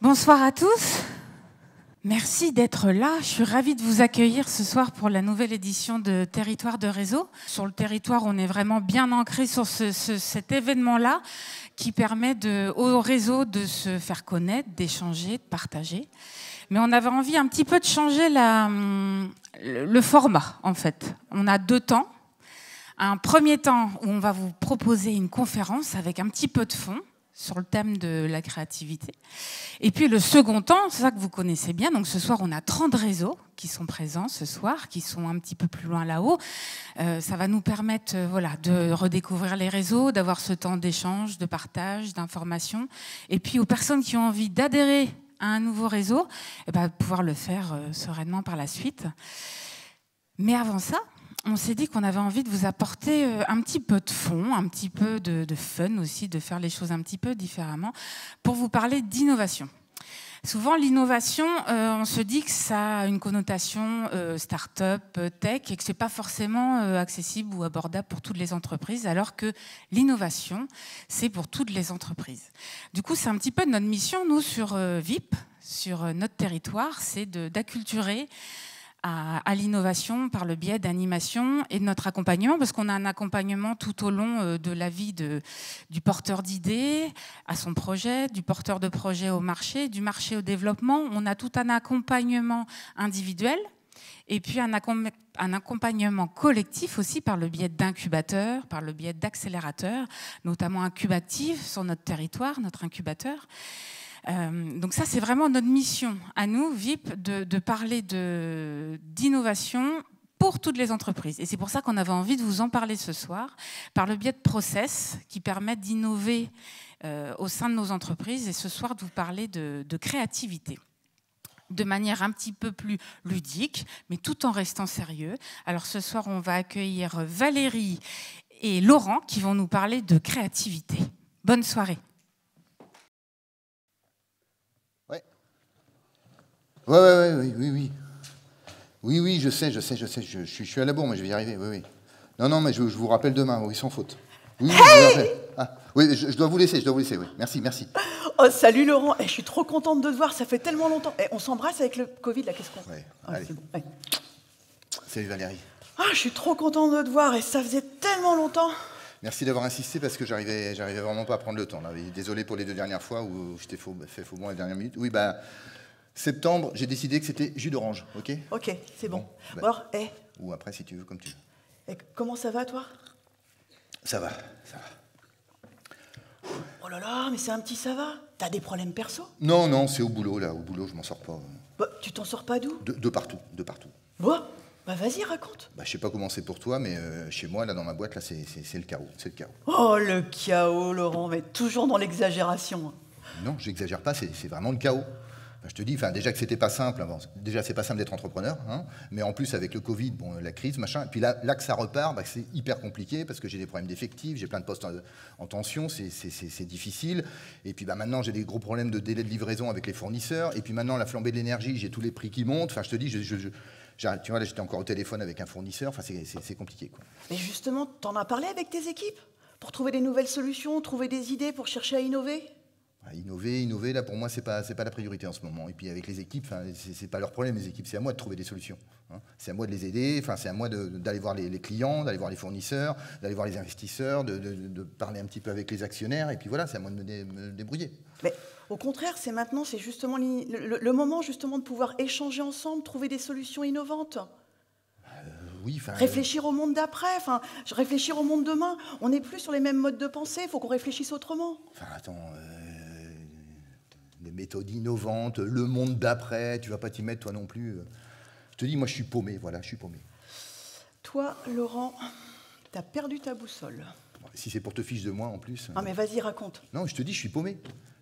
Bonsoir à tous. Merci d'être là. Je suis ravie de vous accueillir ce soir pour la nouvelle édition de Territoire de réseau. Sur le territoire, on est vraiment bien ancré sur cet événement-là qui permet au réseau de se faire connaître, d'échanger, de partager. Mais on avait envie un petit peu de changer le format, en fait. On a deux temps. Un premier temps où on va vous proposer une conférence avec un petit peu de fond sur le thème de la créativité. Et puis le second temps, c'est ça que vous connaissez bien. Donc ce soir, on a 30 réseaux qui sont présents ce soir, qui sont un petit peu plus loin là-haut. Euh, ça va nous permettre euh, voilà, de redécouvrir les réseaux, d'avoir ce temps d'échange, de partage, d'information. Et puis aux personnes qui ont envie d'adhérer à un nouveau réseau, eh ben, pouvoir le faire euh, sereinement par la suite. Mais avant ça, on s'est dit qu'on avait envie de vous apporter euh, un petit peu de fond, un petit peu de, fun aussi, de faire les choses un petit peu différemment, pour vous parler d'innovation. Souvent, l'innovation, euh, on se dit que ça a une connotation euh, start-up, tech, et que ce n'est pas forcément accessible ou abordable pour toutes les entreprises, alors que l'innovation, c'est pour toutes les entreprises. Du coup, c'est un petit peu notre mission, nous, sur VIP, sur notre territoire, c'est d'acculturer à, l'innovation par le biais d'animation et de notre accompagnement, parce qu'on a un accompagnement tout au long euh, de la vie du porteur d'idées à son projet, du porteur de projet au marché, du marché au développement. On a tout un accompagnement individuel et puis un, accompagnement collectif aussi par le biais d'incubateurs, par le biais d'accélérateurs, notamment Incubactive sur notre territoire, notre incubateur. Euh, donc ça, c'est vraiment notre mission à nous, VIP, de, parler d'innovation pour toutes les entreprises. Et c'est pour ça qu'on avait envie de vous en parler ce soir, par le biais de process qui permettent d'innover euh, au sein de nos entreprises, et ce soir de vous parler de, de créativité de manière un petit peu plus ludique, mais tout en restant sérieux. Alors ce soir, on va accueillir Valérie et Laurent qui vont nous parler de créativité. Bonne soirée. Ouais, ouais, ouais, oui, oui, oui. Oui, oui, je sais, je sais, je sais. Je, je, suis à la bourre, mais je vais y arriver. Oui, oui. Non, non, mais je, vous rappelle demain, oui, sans faute. Oui, hey je, ah, oui je, dois vous laisser, je dois vous laisser, oui. Merci, merci. Oh, salut Laurent. Eh, je suis trop contente de te voir, ça fait tellement longtemps. Eh, on s'embrasse avec le Covid, là, qu'est-ce qu'on fait ah, allez. Salut Valérie. Ah, je suis trop contente de te voir, et ça faisait tellement longtemps. Merci d'avoir insisté parce que j'arrivais, j'arrivais vraiment pas à prendre le temps. Désolé pour les deux dernières fois où je t'ai fait faux bon à la dernière minute. Oui, bah, Septembre, j'ai décidé que c'était jus d'orange, ok? Ok, c'est bon. Bah, Alors, hé. Ou après, si tu veux, comme tu veux. Et comment ça va, toi? Ça va, ça va. Oh là là, mais c'est un petit ça va T'as des problèmes perso? Non, non, c'est au boulot, là. Au boulot, je m'en sors pas. Bah, tu t'en sors pas d'où? De, partout, de partout. Bon, bah vas-y, raconte. Bah, je sais pas comment c'est pour toi, mais euh, chez moi, là, dans ma boîte, là, c'est le chaos. C'est le chaos. Oh, le chaos, Laurent, mais toujours dans l'exagération. Non, j'exagère pas, c'est vraiment le chaos je te dis, déjà que c'était pas simple, déjà c'est pas simple d'être entrepreneur, hein, mais en plus avec le Covid, la crise, machin, et puis là, que ça repart, bah, c'est hyper compliqué parce que j'ai des problèmes d'effectifs, j'ai plein de postes en, tension, c'est difficile, et puis bah, maintenant j'ai des gros problèmes de délai de livraison avec les fournisseurs, et puis maintenant la flambée de l'énergie, j'ai tous les prix qui montent, enfin je te dis, tu vois, là j'étais encore au téléphone avec un fournisseur, enfin c'est compliqué. Mais justement, t'en as parlé avec tes équipes pour trouver des nouvelles solutions, trouver des idées pour chercher à innover? Innover, innover, là pour moi, ce n'est pas, pas la priorité en ce moment. Et puis avec les équipes, ce n'est pas leur problème, les équipes, c'est à moi de trouver des solutions. Hein. C'est à moi de les aider, c'est à moi d'aller voir les, clients, d'aller voir les fournisseurs, d'aller voir les investisseurs, de, parler un petit peu avec les actionnaires, et puis voilà, c'est à moi de me, débrouiller. Mais au contraire, c'est maintenant, c'est justement le, moment justement de pouvoir échanger ensemble, trouver des solutions innovantes. Euh, oui, réfléchir au monde d'après, réfléchir au monde demain. On n'est plus sur les mêmes modes de pensée, il faut qu'on réfléchisse autrement. Enfin, attends, euh, des méthodes innovantes, le monde d'après, tu vas pas t'y mettre toi non plus. Je te dis, moi je suis paumé, voilà, je suis paumé. Toi, Laurent, tu as perdu ta boussole. Si c'est pour te fiche de moi en plus. Ah mais vas-y, raconte. Non, je te dis, je suis paumé.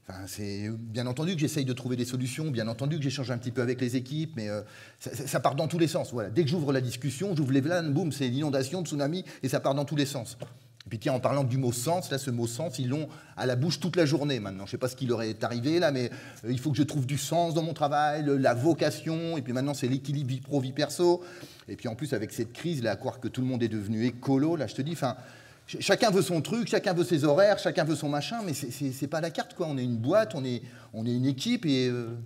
Enfin, c'est bien entendu que j'essaye de trouver des solutions, bien entendu que j'échange un petit peu avec les équipes, mais euh, ça, part dans tous les sens. Voilà. Dès que j'ouvre la discussion, j'ouvre les vannes, boum, c'est l'inondation, tsunami, et ça part dans tous les sens. Et puis tiens, en parlant du mot sens, là, ce mot sens, ils l'ont à la bouche toute la journée maintenant. Je ne sais pas ce qui leur est arrivé là, mais euh, il faut que je trouve du sens dans mon travail, la vocation, et puis maintenant c'est l'équilibre vie pro, vie perso. Et puis en plus, avec cette crise, là, à croire que tout le monde est devenu écolo, là, je te dis, Chacun veut son truc, chacun veut ses horaires, chacun veut son machin, mais c'est pas la carte, quoi. On est une boîte, on est, on est une équipe et. Euh,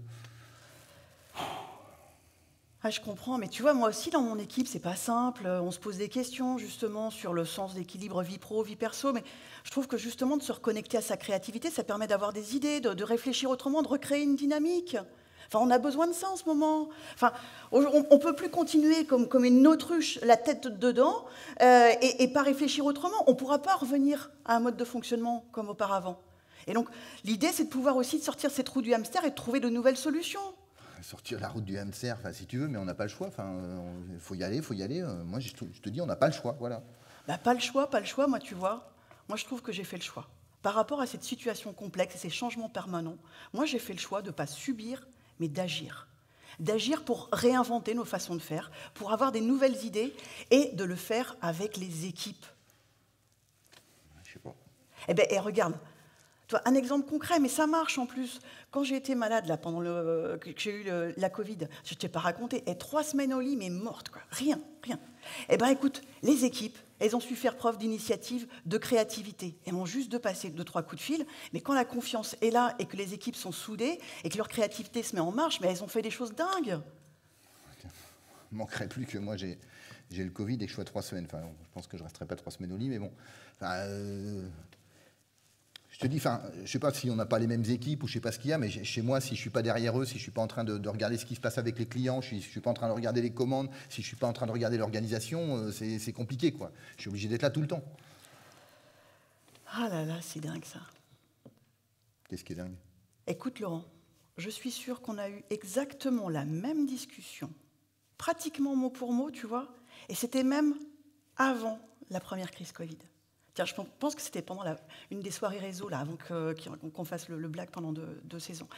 ah, je comprends, mais tu vois, moi aussi, dans mon équipe, c'est pas simple. On se pose des questions, justement, sur le sens d'équilibre vie pro, vie perso, mais je trouve que, justement, de se reconnecter à sa créativité, ça permet d'avoir des idées, de, réfléchir autrement, de recréer une dynamique. Enfin, on a besoin de ça en ce moment. Enfin, on ne peut plus continuer comme, comme une autruche, la tête dedans, euh, et, et, pas réfléchir autrement. On ne pourra pas revenir à un mode de fonctionnement comme auparavant. Et donc, l'idée, c'est de pouvoir aussi sortir ces trous du hamster et de trouver de nouvelles solutions sortir la route du hamster, enfin, si tu veux, mais on n'a pas le choix. Enfin, il faut y aller, il faut y aller. Euh, moi, je te, dis, on n'a pas le choix, voilà. Bah, pas le choix, pas le choix. Moi, tu vois, moi, je trouve que j'ai fait le choix. Par rapport à cette situation complexe et ces changements permanents, moi, j'ai fait le choix de ne pas subir, mais d'agir. D'agir pour réinventer nos façons de faire, pour avoir des nouvelles idées et de le faire avec les équipes. Je sais pas. Eh bien, et regarde, un exemple concret, mais ça marche en plus. Quand j'ai été malade, là, pendant le, que j'ai eu la Covid, je ne t'ai pas raconté, et trois semaines au lit, mais morte, quoi. Rien, rien. Eh bien, écoute, les équipes, elles ont su faire preuve d'initiative, de créativité. Elles ont juste de passer deux, trois coups de fil, mais quand la confiance est là et que les équipes sont soudées et que leur créativité se met en marche, mais elles ont fait des choses dingues. Il manquerait plus que moi, j'ai, j'ai le Covid et que je sois trois semaines. Enfin, je pense que je resterai pas trois semaines au lit, mais bon. Enfin, euh, te dis, enfin, je sais pas si on n'a pas les mêmes équipes ou je sais pas ce qu'il y a, mais chez moi, si je suis pas derrière eux, si je suis pas en train de, regarder ce qui se passe avec les clients, si je suis pas en train de regarder les commandes, si je suis pas en train de regarder l'organisation, euh, c'est compliqué, quoi. Je suis obligé d'être là tout le temps. Ah là là, c'est dingue ça. Qu'est-ce qui est dingue? Écoute Laurent, je suis sûre qu'on a eu exactement la même discussion, pratiquement mot pour mot, tu vois, et c'était même avant la première crise Covid je pense que c'était pendant une des soirées réseau, là, avant qu'on fasse le, black pendant deux, saisons.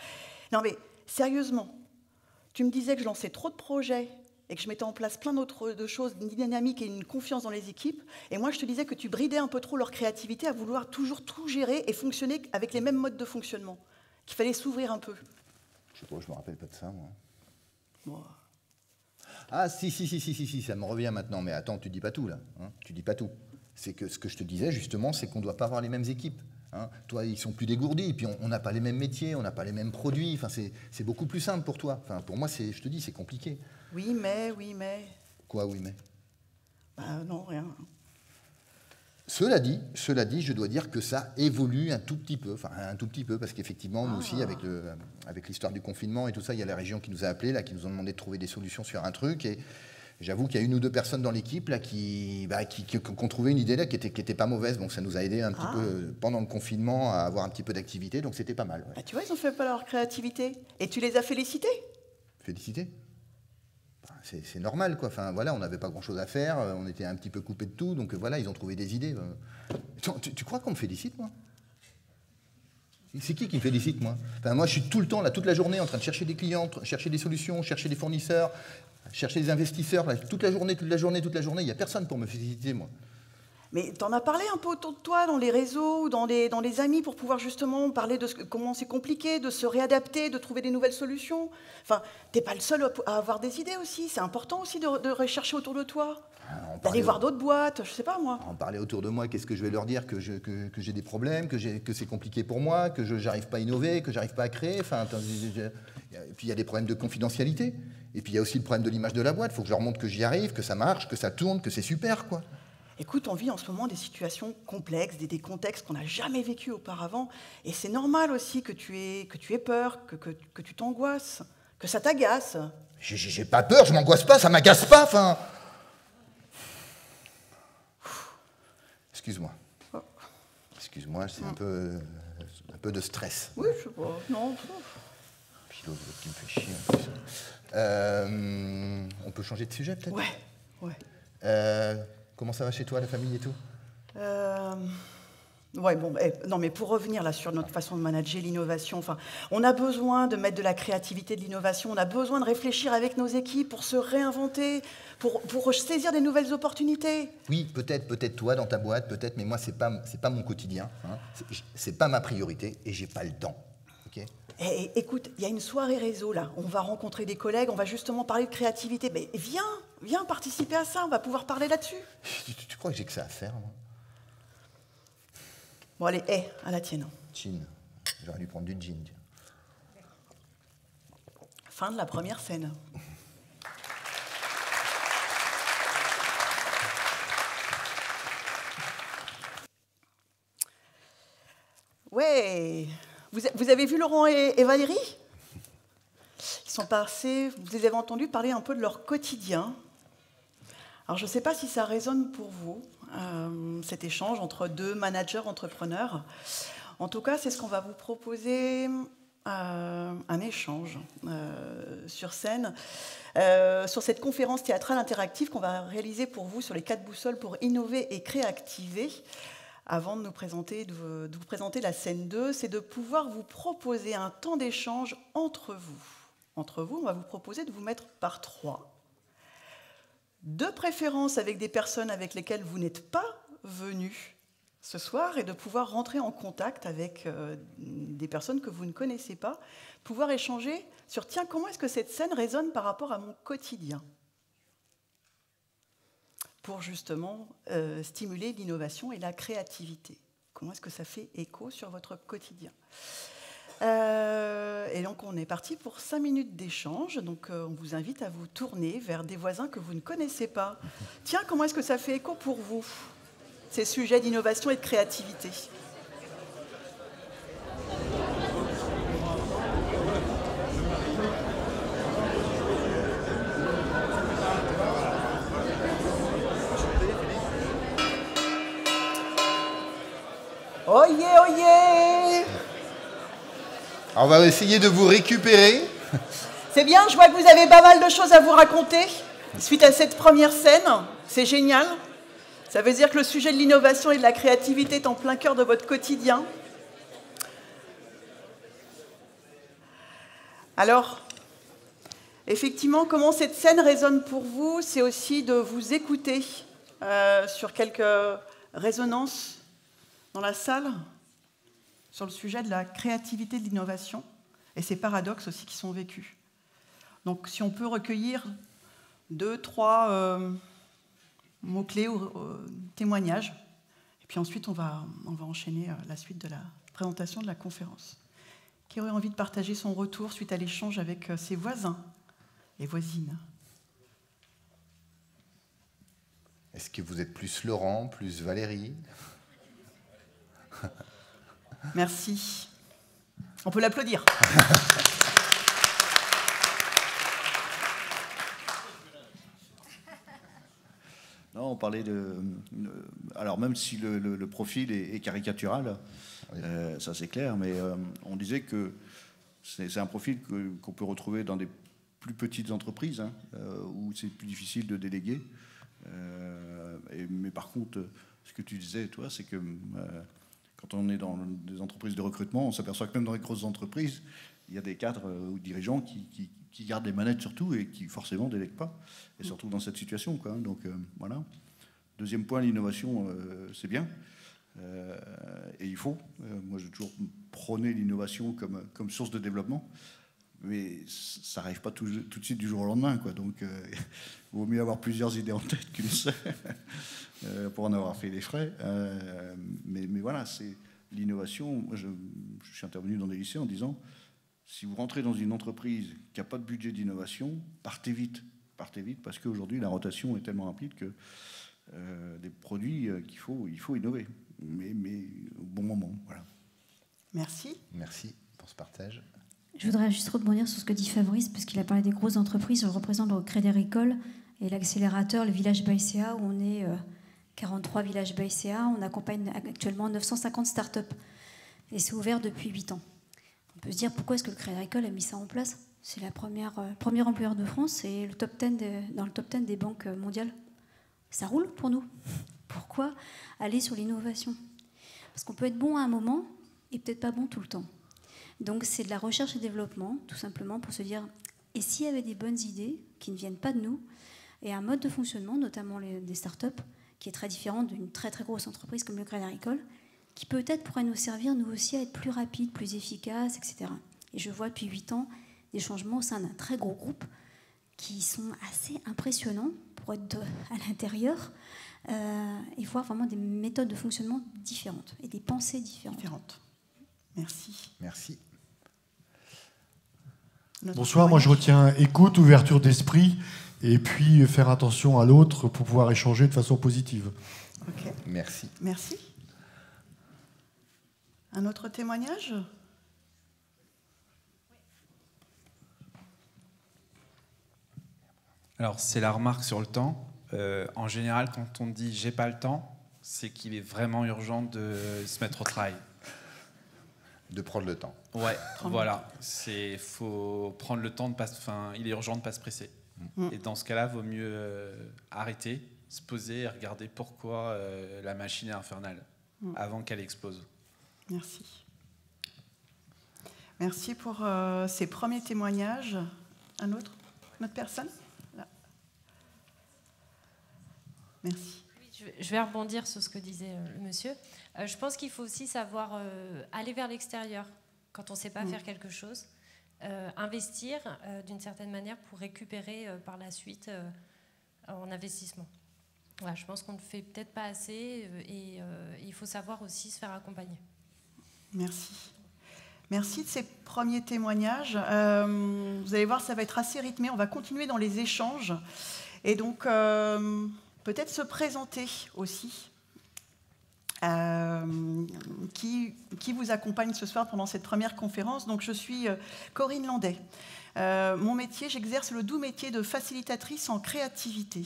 Non, mais sérieusement, tu me disais que je lançais trop de projets et que je mettais en place plein d'autres choses, une dynamique et une confiance dans les équipes. Et moi, je te disais que tu bridais un peu trop leur créativité à vouloir toujours tout gérer et fonctionner avec les mêmes modes de fonctionnement. Qu'il fallait s'ouvrir un peu. Je sais pas, je me rappelle pas de ça, moi. Ah, si, si, si, si, si, si, ça me revient maintenant. Mais attends, tu dis pas tout, là. Hein tu dis pas tout c'est que ce que je te disais justement, c'est qu'on ne doit pas avoir les mêmes équipes. Hein. Toi, ils sont plus dégourdis, et puis on n'a pas les mêmes métiers, on n'a pas les mêmes produits. Enfin, c'est beaucoup plus simple pour toi. Enfin, pour moi, je te dis, c'est compliqué. Oui, mais, oui, mais. Quoi, oui, mais? Bah, Non, rien. Cela dit, cela dit, je dois dire que ça évolue un tout petit peu, enfin un tout petit peu, parce qu'effectivement, nous aussi, avec, avec l'histoire du confinement et tout ça, il y a la région qui nous a appelés, là, qui nous ont demandé de trouver des solutions sur un truc, et, J'avoue qu'il y a une ou deux personnes dans l'équipe là qui, bah, qui, ont trouvé une idée là qui était, qui était pas mauvaise. Donc ça nous a aidé un petit ah. peu pendant le confinement à avoir un petit peu d'activité. Donc c'était pas mal. Bah, tu vois, ils ont fait pas leur créativité. Et tu les as félicités? Féliciter bah, c'est normal, quoi. Enfin, voilà, on n'avait pas grand-chose à faire, on était un petit peu coupé de tout, donc voilà, ils ont trouvé des idées. Tu, crois qu'on me félicite, moi? C'est qui qui me félicite, moi enfin, Moi, je suis tout le temps, là, toute la journée, en train de chercher des clients, chercher des solutions, chercher des fournisseurs, chercher des investisseurs toute la journée, toute la journée, toute la journée. Il n'y a personne pour me féliciter, moi. Mais tu en as parlé un peu autour de toi, dans les réseaux, dans les, dans les amis, pour pouvoir justement parler de comment c'est compliqué, de se réadapter, de trouver des nouvelles solutions? Enfin, tu n'es pas le seul à avoir des idées aussi. C'est important aussi de, rechercher autour de toi. D'aller voir d'autres boîtes, je sais pas moi. En parler autour de moi, qu'est-ce que je vais leur dire? Que j'ai que, que des problèmes, que, que c'est compliqué pour moi, que je n'arrive pas à innover, que j'arrive pas à créer. Enfin, et puis il y a des problèmes de confidentialité. Et puis il y a aussi le problème de l'image de la boîte. Il faut que je leur montre que j'y arrive, que ça marche, que ça tourne, que c'est super, quoi. Écoute, on vit en ce moment des situations complexes, des, contextes qu'on n'a jamais vécu auparavant. Et c'est normal aussi que tu aies, que tu aies peur, que, que, tu t'angoisses, que ça t'agace. J'ai pas peur, je m'angoisse pas, ça m'agace pas, enfin. Excuse-moi. Oh. Excuse-moi, c'est un peu, un peu de stress. Oui, je sais pas. Non. Puis qui me fait chier en plus. Euh, on peut changer de sujet peut-être? Ouais, ouais. Euh, comment ça va chez toi, la famille et tout? Euh, Ouais, bon, eh, non, mais pour revenir là sur notre façon de manager l'innovation, enfin, on a besoin de mettre de la créativité, de l'innovation, on a besoin de réfléchir avec nos équipes pour se réinventer, pour, pour saisir des nouvelles opportunités. Oui, peut-être, peut-être toi dans ta boîte, peut-être, mais moi c'est pas, c'est pas mon quotidien, hein. c'est pas ma priorité et j'ai pas le temps. ok? Eh, eh, écoute, il y a une soirée réseau là. On va rencontrer des collègues, on va justement parler de créativité. Mais viens, viens participer à ça, on va pouvoir parler là-dessus. Tu, crois que j'ai que ça à faire, moi? Bon, allez, hé, à la tienne. Jean. J'aurais dû prendre du jean. Fin de la première scène. Ouais. Vous, vous avez vu Laurent et, et Valérie? Ils sont passés, vous les avez entendus parler un peu de leur quotidien. Alors je ne sais pas si ça résonne pour vous, euh, cet échange entre deux managers entrepreneurs. En tout cas, c'est ce qu'on va vous proposer euh, un échange euh, sur scène sur cette conférence théâtrale interactive qu'on va réaliser pour vous sur les quatre boussoles pour innover et créativer. Avant de, de vous présenter la scène 2, c'est de pouvoir vous proposer un temps d'échange entre vous. Entre vous, on va vous proposer de vous mettre par trois. De préférence avec des personnes avec lesquelles vous n'êtes pas venu ce soir et de pouvoir rentrer en contact avec euh, des personnes que vous ne connaissez pas, pouvoir échanger sur tiens, comment est-ce que cette scène résonne par rapport à mon quotidien Pour justement euh, stimuler l'innovation et la créativité. Comment est-ce que ça fait écho sur votre quotidien? Euh, et donc on est parti pour cinq minutes d'échange. Donc euh, on vous invite à vous tourner vers des voisins que vous ne connaissez pas. Tiens, comment est-ce que ça fait écho pour vous ces sujets d'innovation et de créativité? Oyez, oyez On va essayer de vous récupérer. C'est bien, je vois que vous avez pas mal de choses à vous raconter suite à cette première scène. C'est génial. Ça veut dire que le sujet de l'innovation et de la créativité est en plein cœur de votre quotidien. Alors, effectivement, comment cette scène résonne pour vous? C'est aussi de vous écouter euh, sur quelques résonances dans la salle sur le sujet de la créativité de l'innovation et ces paradoxes aussi qui sont vécus. Donc, si on peut recueillir deux, trois. Euh, mots-clés ou euh, témoignages. Et puis ensuite, on va, on va enchaîner euh, la suite de la présentation de la conférence. Qui aurait envie de partager son retour suite à l'échange avec ses voisins et voisines Est-ce que vous êtes plus Laurent, plus Valérie? Merci. On peut l'applaudir. Non, on parlait de. Alors, même si le, profil est, caricatural, euh, ça c'est clair, mais euh, on disait que c'est un profil qu'on peut retrouver dans des plus petites entreprises, hein, euh, où c'est plus difficile de déléguer. mais par contre, ce que tu disais, toi, c'est que quand on est dans des entreprises de recrutement, on s'aperçoit que même dans les grosses entreprises, il y a des cadres ou dirigeants qui qui gardent les manettes surtout et qui forcément délèguent pas, et surtout dans cette situation. Donc euh, voilà. Deuxième point, l'innovation, euh, c'est bien. Euh, et il faut. moi, j'ai toujours prôné l'innovation comme, comme source de développement. Mais ça n'arrive pas tout, tout, de suite du jour au lendemain. Quoi. Donc, il vaut mieux avoir plusieurs idées en tête qu'une seule pour en avoir fait les frais. mais, mais, voilà, c'est l'innovation. Je, je suis intervenu dans des lycées en disant si vous rentrez dans une entreprise qui n'a pas de budget d'innovation, partez vite. Partez vite parce qu'aujourd'hui, la rotation est tellement rapide que euh, des produits euh, qu'il faut, il faut innover, mais, mais au bon moment. Voilà. Merci. Merci pour ce partage. Je voudrais juste rebondir sur ce que dit Fabrice, parce qu'il a parlé des grosses entreprises. Je représente le Crédit Agricole et l'accélérateur, le village BICA, où on est 43 euh, villages BICA. On accompagne actuellement 950 startups. Et c'est ouvert depuis 8 ans peut se dire pourquoi est-ce que le Crédit Agricole a mis ça en place? C'est la première, euh, premier employeur de France et le top 10 dans le top 10 des banques mondiales. Ça roule pour nous. Pourquoi aller sur l'innovation? Parce qu'on peut être bon à un moment et peut-être pas bon tout le temps. Donc c'est de la recherche et développement, tout simplement pour se dire, et s'il y avait des bonnes idées qui ne viennent pas de nous, et un mode de fonctionnement, notamment les, des startups, qui est très différent d'une très très grosse entreprise comme le Crédit Agricole, qui peut-être pourrait nous servir, nous aussi, à être plus rapides, plus efficaces, etc. Et je vois depuis 8 ans des changements au sein d'un très gros groupe qui sont assez impressionnants pour être à l'intérieur. et voir vraiment des méthodes de fonctionnement différentes et des pensées différentes. différentes. Merci. Merci. Bonsoir, moi je retiens écoute, ouverture d'esprit et puis faire attention à l'autre pour pouvoir échanger de façon positive. Merci. Merci. Un autre témoignage? Alors, c'est la remarque sur le temps. Euh, en général, quand on dit j'ai pas le temps, c'est qu'il est vraiment urgent de se mettre au travail. De prendre le temps. Ouais, voilà. C'est faut prendre le temps de pas. Enfin, il est urgent de pas se presser. Mm. Et dans ce cas-là, vaut mieux euh, arrêter, se poser et regarder pourquoi euh, la machine est infernale Mm. avant qu'elle explose. Merci. Merci pour euh, ces premiers témoignages. Un autre? Une autre personne? Là. Merci. Oui, je vais- rebondir sur ce que disait euh, le monsieur. Euh, je pense qu'il faut aussi savoir euh, aller vers l'extérieur quand on ne sait pas Mm. faire quelque chose, Euh, investir d'une certaine manière pour récupérer par la suite en investissement. Voilà, je pense qu'on ne fait peut-être pas assez et il faut savoir aussi se faire accompagner. Merci. Merci de ces premiers témoignages. Vous allez voir, ça va être assez rythmé. On va continuer dans les échanges. Et donc, peut-être se présenter aussi. Euh, qui, vous accompagne ce soir pendant cette première conférence Donc, je suis euh, Corinne Landais. Euh, mon métier, j'exerce le doux métier de facilitatrice en créativité.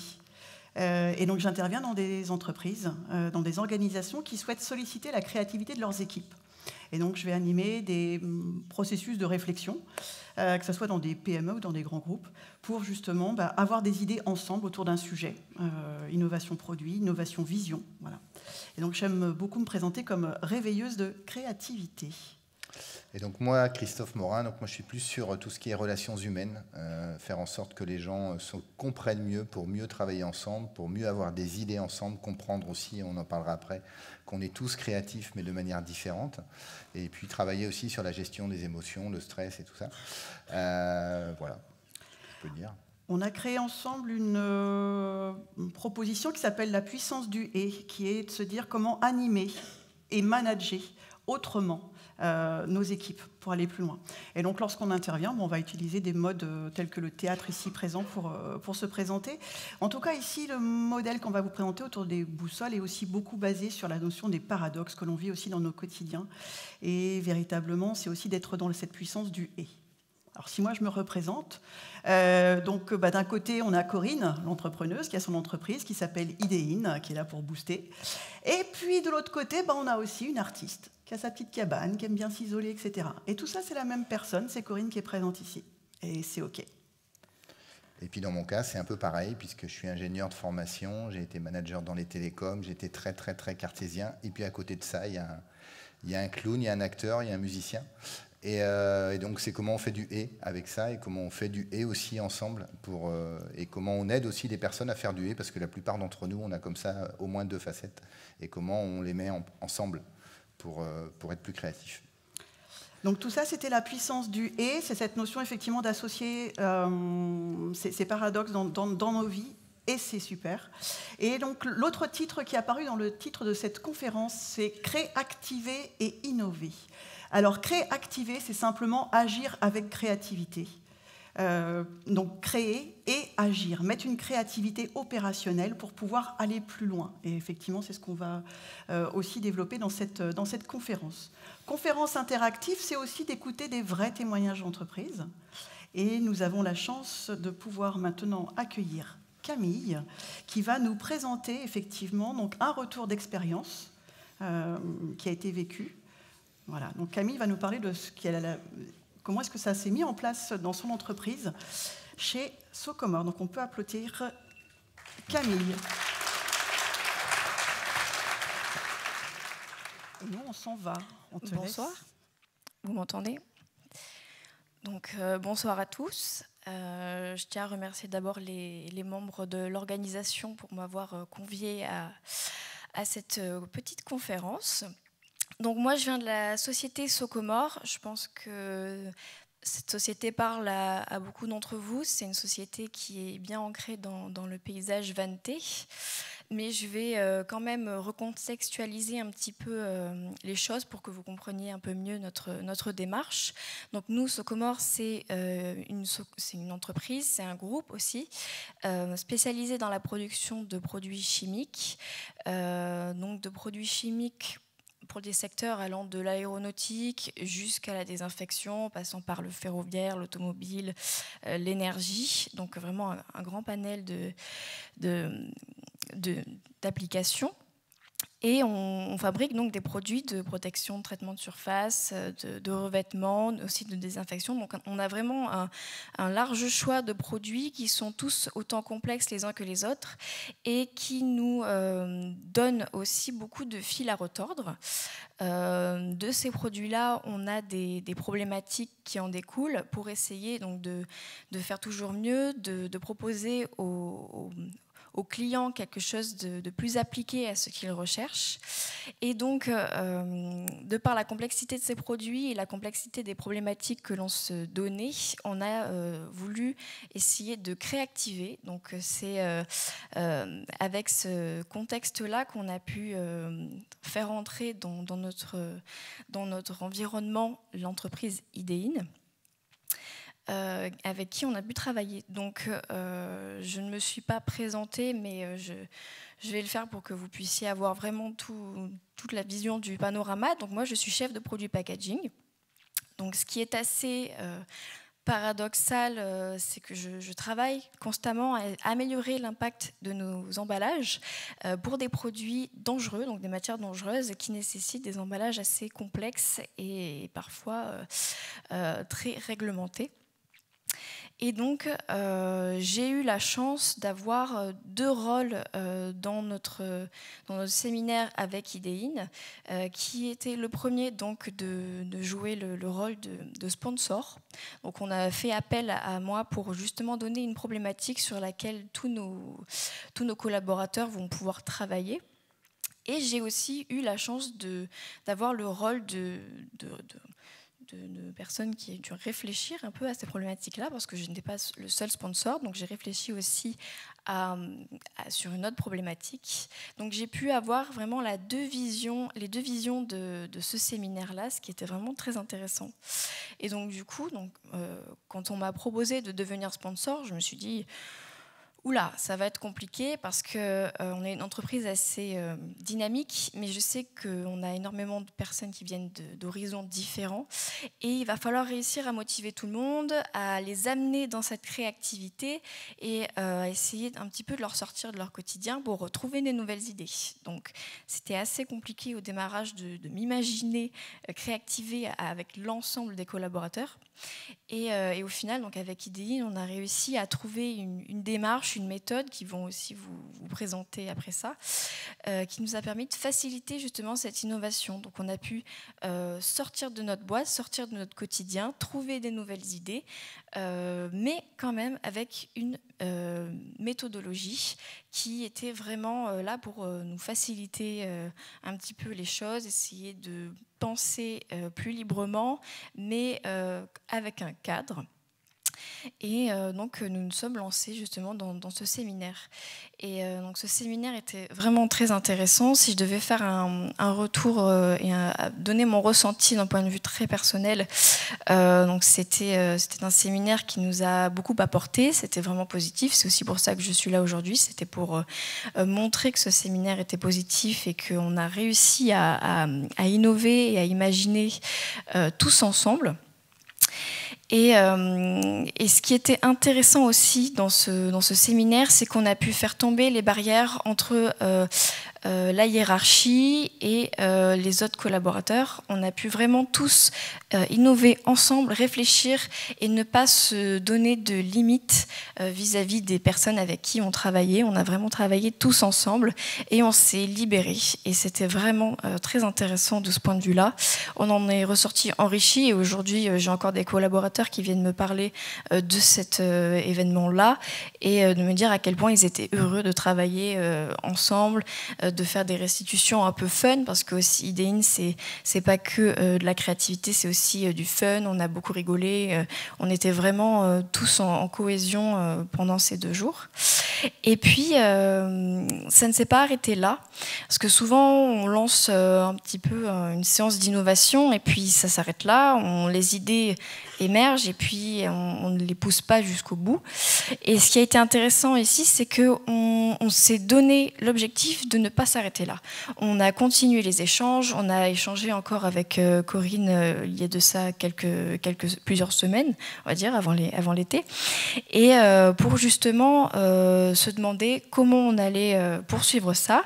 Et donc, j'interviens dans des entreprises, dans des organisations qui souhaitent solliciter la créativité de leurs équipes. Et donc, je vais animer des hum, processus de réflexion, euh, que ce soit dans des PME ou dans des grands groupes, pour justement bah, avoir des idées ensemble autour d'un sujet. Euh, innovation produit, innovation vision. Voilà. Et donc, j'aime beaucoup me présenter comme réveilleuse de créativité. Et donc moi, Christophe Morin, donc moi je suis plus sur euh, tout ce qui est relations humaines, euh, faire en sorte que les gens euh, se comprennent mieux pour mieux travailler ensemble, pour mieux avoir des idées ensemble, comprendre aussi, on en parlera après, qu'on est tous créatifs mais de manière différente, et puis travailler aussi sur la gestion des émotions, le stress et tout ça. Voilà, je peux dire. On a créé ensemble une, une proposition qui s'appelle la puissance du et, qui est de se dire comment animer et manager autrement nos équipes pour aller plus loin. Et donc lorsqu'on intervient, on va utiliser des modes euh, tels que le théâtre ici présent pour, euh, pour se présenter. En tout cas ici, le modèle qu'on va vous présenter autour des boussoles est aussi beaucoup basé sur la notion des paradoxes que l'on vit aussi dans nos quotidiens. Et véritablement, c'est aussi d'être dans cette puissance du et. Alors si moi je me représente, euh, donc bah, d'un côté on a Corinne, l'entrepreneuse, qui a son entreprise qui s'appelle Idein, qui est là pour booster. Et puis de l'autre côté, bah, on a aussi une artiste qui a sa petite cabane, qui aime bien s'isoler, etc. Et tout ça c'est la même personne, c'est Corinne qui est présente ici. Et c'est OK. Et puis dans mon cas, c'est un peu pareil, puisque je suis ingénieur de formation, j'ai été manager dans les télécoms, j'étais très très très cartésien. Et puis à côté de ça, il y a un, clown, il y a un acteur, il y a un musicien. Et, euh, et donc c'est comment on fait du et avec ça, et comment on fait du et aussi ensemble, euh, et comment on aide aussi les personnes à faire du et, parce que la plupart d'entre nous, on a comme ça au moins deux facettes, et comment on les met en- ensemble pour, euh, pour être plus créatif. Donc tout ça, c'était la puissance du et, c'est cette notion effectivement d'associer euh, ces, paradoxes dans nos vies, et c'est super. Et donc l'autre titre qui est apparu dans le titre de cette conférence, c'est Créer, activer et innover. Alors créer, activer, c'est simplement agir avec créativité. Euh, donc créer et agir, mettre une créativité opérationnelle pour pouvoir aller plus loin. Et effectivement, c'est ce qu'on va euh, aussi développer dans cette, dans cette conférence. Conférence interactive, c'est aussi d'écouter des vrais témoignages d'entreprise. Et nous avons la chance de pouvoir maintenant accueillir Camille, qui va nous présenter effectivement donc, un retour d'expérience euh, qui a été vécu. Voilà, donc Camille va nous parler de ce qu'elle a comment est-ce que ça s'est mis en place dans son entreprise chez Socomore. Donc on peut applaudir Camille. Nous, on s'en va. Bonsoir. Vous m'entendez? Donc, euh, bonsoir à tous. Euh, je tiens à remercier d'abord les, membres de l'organisation pour m'avoir euh, convié à, cette petite conférence. Donc, moi, je viens de la société Socomore. Je pense que cette société parle à, beaucoup d'entre vous. C'est une société qui est bien ancrée dans, le paysage vanté. mais je vais euh, quand même recontextualiser un petit peu euh, les choses pour que vous compreniez un peu mieux notre, notre démarche. Donc nous, Socomore, c'est une, une, entreprise, c'est un groupe aussi, spécialisé dans la production de produits chimiques, donc de produits chimiques pour des secteurs allant de l'aéronautique jusqu'à la désinfection, passant par le ferroviaire, l'automobile, euh, l'énergie. Donc vraiment un, grand panel d'applications. Et on, fabrique donc des produits de protection, de traitement de surface, de, revêtement, aussi de désinfection. Donc on a vraiment un, large choix de produits qui sont tous autant complexes les uns que les autres et qui nous euh, donnent aussi beaucoup de fil à retordre. Euh, de ces produits-là, on a des, problématiques qui en découlent pour essayer donc de, faire toujours mieux, de, proposer aux clients quelque chose de, plus appliqué à ce qu'ils recherchent. Et donc, euh, de par la complexité de ces produits et la complexité des problématiques que l'on se donnait, on a euh, voulu essayer de créativer. Donc, c'est euh, avec ce contexte-là qu'on a pu faire entrer dans, notre, dans notre environnement l'entreprise Idein. Euh, avec qui on a pu travailler. Donc, euh, je ne me suis pas présentée, mais euh, je, vais le faire pour que vous puissiez avoir vraiment tout, toute la vision du panorama. Donc, moi, je suis chef de produit packaging. Donc, ce qui est assez paradoxal, c'est que je, je, travaille constamment à améliorer l'impact de nos emballages pour des produits dangereux, donc des matières dangereuses qui nécessitent des emballages assez complexes et parfois très réglementés. Et donc, euh, j'ai eu la chance d'avoir euh, deux rôles euh, dans, notre, dans notre séminaire avec Idein, qui était le premier donc de, jouer le, rôle de, sponsor. Donc, on a fait appel à moi pour justement donner une problématique sur laquelle tous nos, tous nos collaborateurs vont pouvoir travailler. Et j'ai aussi eu la chance d'avoir le rôle de, personnes qui ont dû réfléchir un peu à ces problématiques-là, parce que je n'étais pas le seul sponsor, donc j'ai réfléchi aussi sur une autre problématique. Donc j'ai pu avoir vraiment deux les deux visions de, ce séminaire-là, ce qui était vraiment très intéressant. Et donc du coup, donc, euh, quand on m'a proposé de devenir sponsor, je me suis dit oula, ça va être compliqué parce qu'on euh, on est une entreprise assez euh, dynamique, mais je sais qu'on a énormément de personnes qui viennent d'horizons différents et il va falloir réussir à motiver tout le monde, à les amener dans cette créativité et euh, à essayer un petit peu de leur sortir de leur quotidien pour retrouver des nouvelles idées. Donc c'était assez compliqué au démarrage de, m'imaginer créativer avec l'ensemble des collaborateurs. Et, au final, donc avec IDI, on a réussi à trouver une, une démarche, une méthode qui vont aussi vous, présenter après ça, euh, qui nous a permis de faciliter justement cette innovation. Donc on a pu euh, sortir de notre boîte, sortir de notre quotidien, trouver des nouvelles idées, euh, mais quand même avec une méthodologie qui était vraiment là pour nous faciliter un petit peu les choses, essayer de penser plus librement, mais avec un cadre. Et euh, donc, nous nous sommes lancés justement dans, ce séminaire. Et euh, donc, ce séminaire était vraiment très intéressant. Si je devais faire un, retour euh, et donner mon ressenti d'un point de vue très personnel, donc c'était un séminaire qui nous a beaucoup apporté. C'était vraiment positif. C'est aussi pour ça que je suis là aujourd'hui. C'était pour montrer que ce séminaire était positif et qu'on a réussi à, innover et à imaginer tous ensemble. Euh, et, ce qui était intéressant aussi dans ce, dans ce séminaire, c'est qu'on a pu faire tomber les barrières entre euh, euh, la hiérarchie et euh, les autres collaborateurs. On a pu vraiment tous euh, innover ensemble, réfléchir et ne pas se donner de limites vis-à-vis des personnes avec qui on travaillait. On a vraiment travaillé tous ensemble et on s'est libéré. Et c'était vraiment très intéressant de ce point de vue-là. On en est ressorti enrichi et aujourd'hui j'ai encore des collaborateurs qui viennent me parler de cet événement-là et de me dire à quel point ils étaient heureux de travailler ensemble, de faire des restitutions un peu fun, parce que aussi Idein, c'est pas que euh, de la créativité, c'est aussi euh, du fun. On a beaucoup rigolé. Euh, on était vraiment tous en, cohésion pendant ces deux jours. Et puis, euh, ça ne s'est pas arrêté là, parce que souvent, on lance un petit peu une séance d'innovation, et puis ça s'arrête là, on, les idées émergent, et puis on, ne les pousse pas jusqu'au bout. Et ce qui a été intéressant ici, c'est qu'on on, s'est donné l'objectif de ne pas s'arrêter là. On a continué les échanges, on a échangé encore avec Corinne il y a de ça quelques, quelques, plusieurs semaines, on va dire, avant l'été. Avant et euh, pour justement euh, se demander comment on allait euh, poursuivre ça.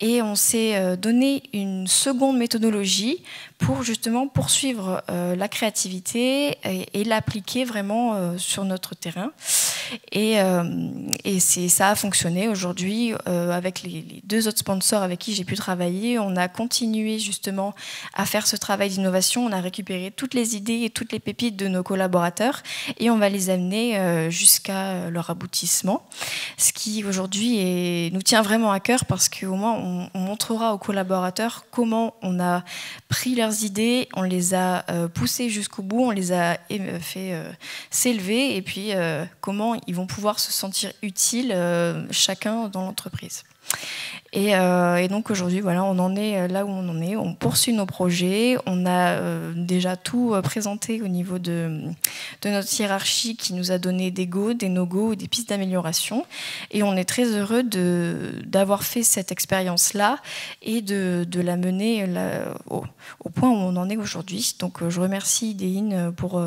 Et on s'est donné une seconde méthodologie pour justement poursuivre euh, la créativité et, l'appliquer vraiment euh, sur notre terrain. Et, euh, et ça a fonctionné aujourd'hui avec les, les, deux autres sponsors avec qui j'ai pu travailler. On a continué justement à faire ce travail d'innovation. On a récupéré toutes les idées et toutes les pépites de nos collaborateurs et on va les amener jusqu'à leur aboutissement. Ce qui aujourd'hui nous tient vraiment à cœur parce qu'au moins on, on montrera aux collaborateurs comment on a pris leur idées, on les a euh, poussées jusqu'au bout, on les a fait euh, s'élever, et puis euh, comment ils vont pouvoir se sentir utiles chacun dans l'entreprise. Euh, et, donc aujourd'hui, voilà, on en est euh, là où on en est. On poursuit nos projets. On a euh, déjà tout présenté au niveau de, notre hiérarchie qui nous a donné des go, des no-go, des pistes d'amélioration. Et on est très heureux d'avoir fait cette expérience-là et de, la mener au, point où on en est aujourd'hui. Donc je remercie Idéine pour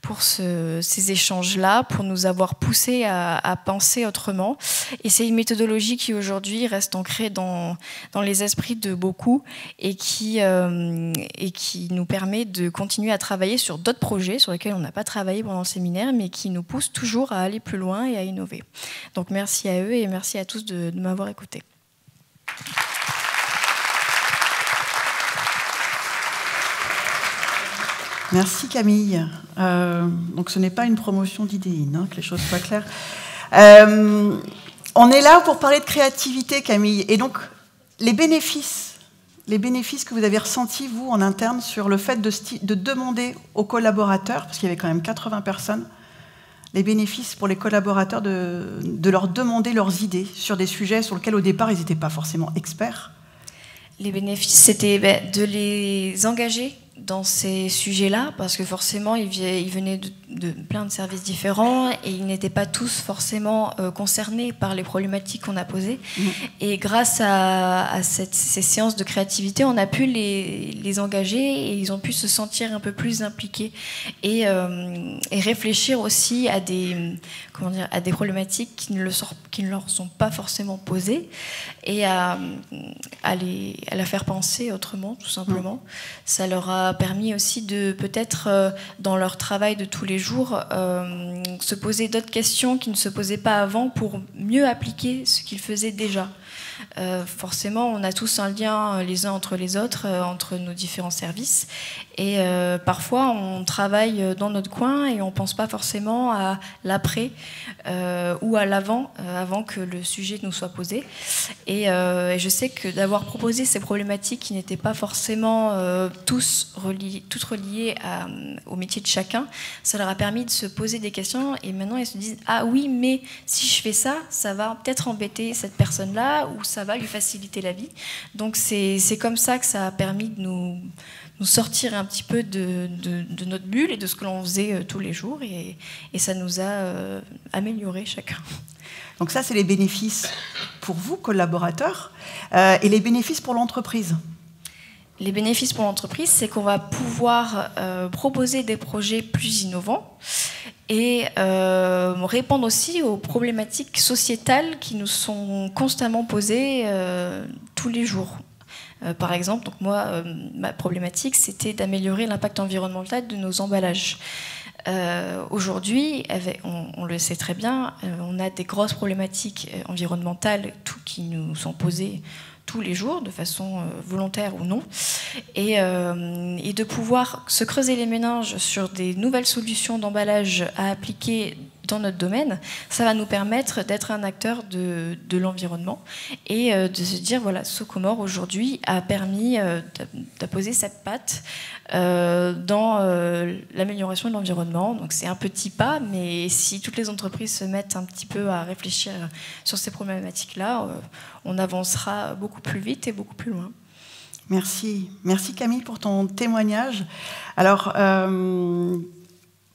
pour ces échanges-là, pour nous avoir poussé à, penser autrement. Et c'est une méthodologie qui aujourd'hui reste ancrée dans, dans les esprits de beaucoup et qui, euh, et qui nous permet de continuer à travailler sur d'autres projets sur lesquels on n'a pas travaillé pendant le séminaire, mais qui nous poussent toujours à aller plus loin et à innover. Donc merci à eux et merci à tous de, de m'avoir écouté. Merci Camille. Euh, donc ce n'est pas une promotion d'idéine, hein, que les choses soient claires. Euh, on est là pour parler de créativité, Camille. Et donc les bénéfices, les bénéfices que vous avez ressentis, vous, en interne, sur le fait de, de demander aux collaborateurs, parce qu'il y avait quand même 80 personnes, les bénéfices pour les collaborateurs de, de leur demander leurs idées sur des sujets sur lesquels au départ ils n'étaient pas forcément experts. Les bénéfices, c'était ben, de les engager dans ces sujets-là, parce que forcément, ils venaient de, plein de services différents et ils n'étaient pas tous forcément euh, concernés par les problématiques qu'on a posées. Mmh. Et grâce à, ces séances de créativité, on a pu les, engager et ils ont pu se sentir un peu plus impliqués et, euh, réfléchir aussi à des, comment dire, à des problématiques qui ne, le qui ne leur sont pas forcément posées et à, à, les, à la faire penser autrement, tout simplement. Mmh. Ça leur a permis aussi de peut-être euh, dans leur travail de tous les jours euh, se poser d'autres questions qui ne se posaient pas avant pour mieux appliquer ce qu'ils faisaient déjà. Euh, forcément, on a tous un lien les uns entre les autres, entre nos différents services. Et euh, parfois, on travaille dans notre coin et on ne pense pas forcément à l'après euh, ou à l'avant, euh, avant que le sujet nous soit posé. Et, je sais que d'avoir proposé ces problématiques qui n'étaient pas forcément tous toutes reliées au métier de chacun, ça leur a permis de se poser des questions et maintenant ils se disent Ah oui, mais si je fais ça, ça va peut-être embêter cette personne-là ou ça va lui faciliter la vie. Donc c'est comme ça que ça a permis de nous nous sortir un petit peu de, de, notre bulle et de ce que l'on faisait euh, tous les jours. Et, et ça nous a euh, amélioré chacun. Donc ça, c'est les bénéfices pour vous, collaborateurs, euh, et les bénéfices pour l'entreprise. Les bénéfices pour l'entreprise, c'est qu'on va pouvoir proposer des projets plus innovants et répondre aussi aux problématiques sociétales qui nous sont constamment posées tous les jours. Euh, par exemple, donc moi, euh, ma problématique, c'était d'améliorer l'impact environnemental de nos emballages. Euh, aujourd'hui, on, le sait très bien, on a des grosses problématiques environnementales qui nous sont posées tous les jours, de façon volontaire ou non, et, et, de pouvoir se creuser les méninges sur des nouvelles solutions d'emballage à appliquer dans notre domaine, ça va nous permettre d'être un acteur de, de l'environnement et euh, de se dire, voilà, Socomore aujourd'hui a permis euh, d'apposer cette patte euh, dans l'amélioration de l'environnement. Donc c'est un petit pas, mais si toutes les entreprises se mettent un petit peu à réfléchir sur ces problématiques-là, on avancera beaucoup plus vite et beaucoup plus loin. Merci. Merci Camille pour ton témoignage. Alors,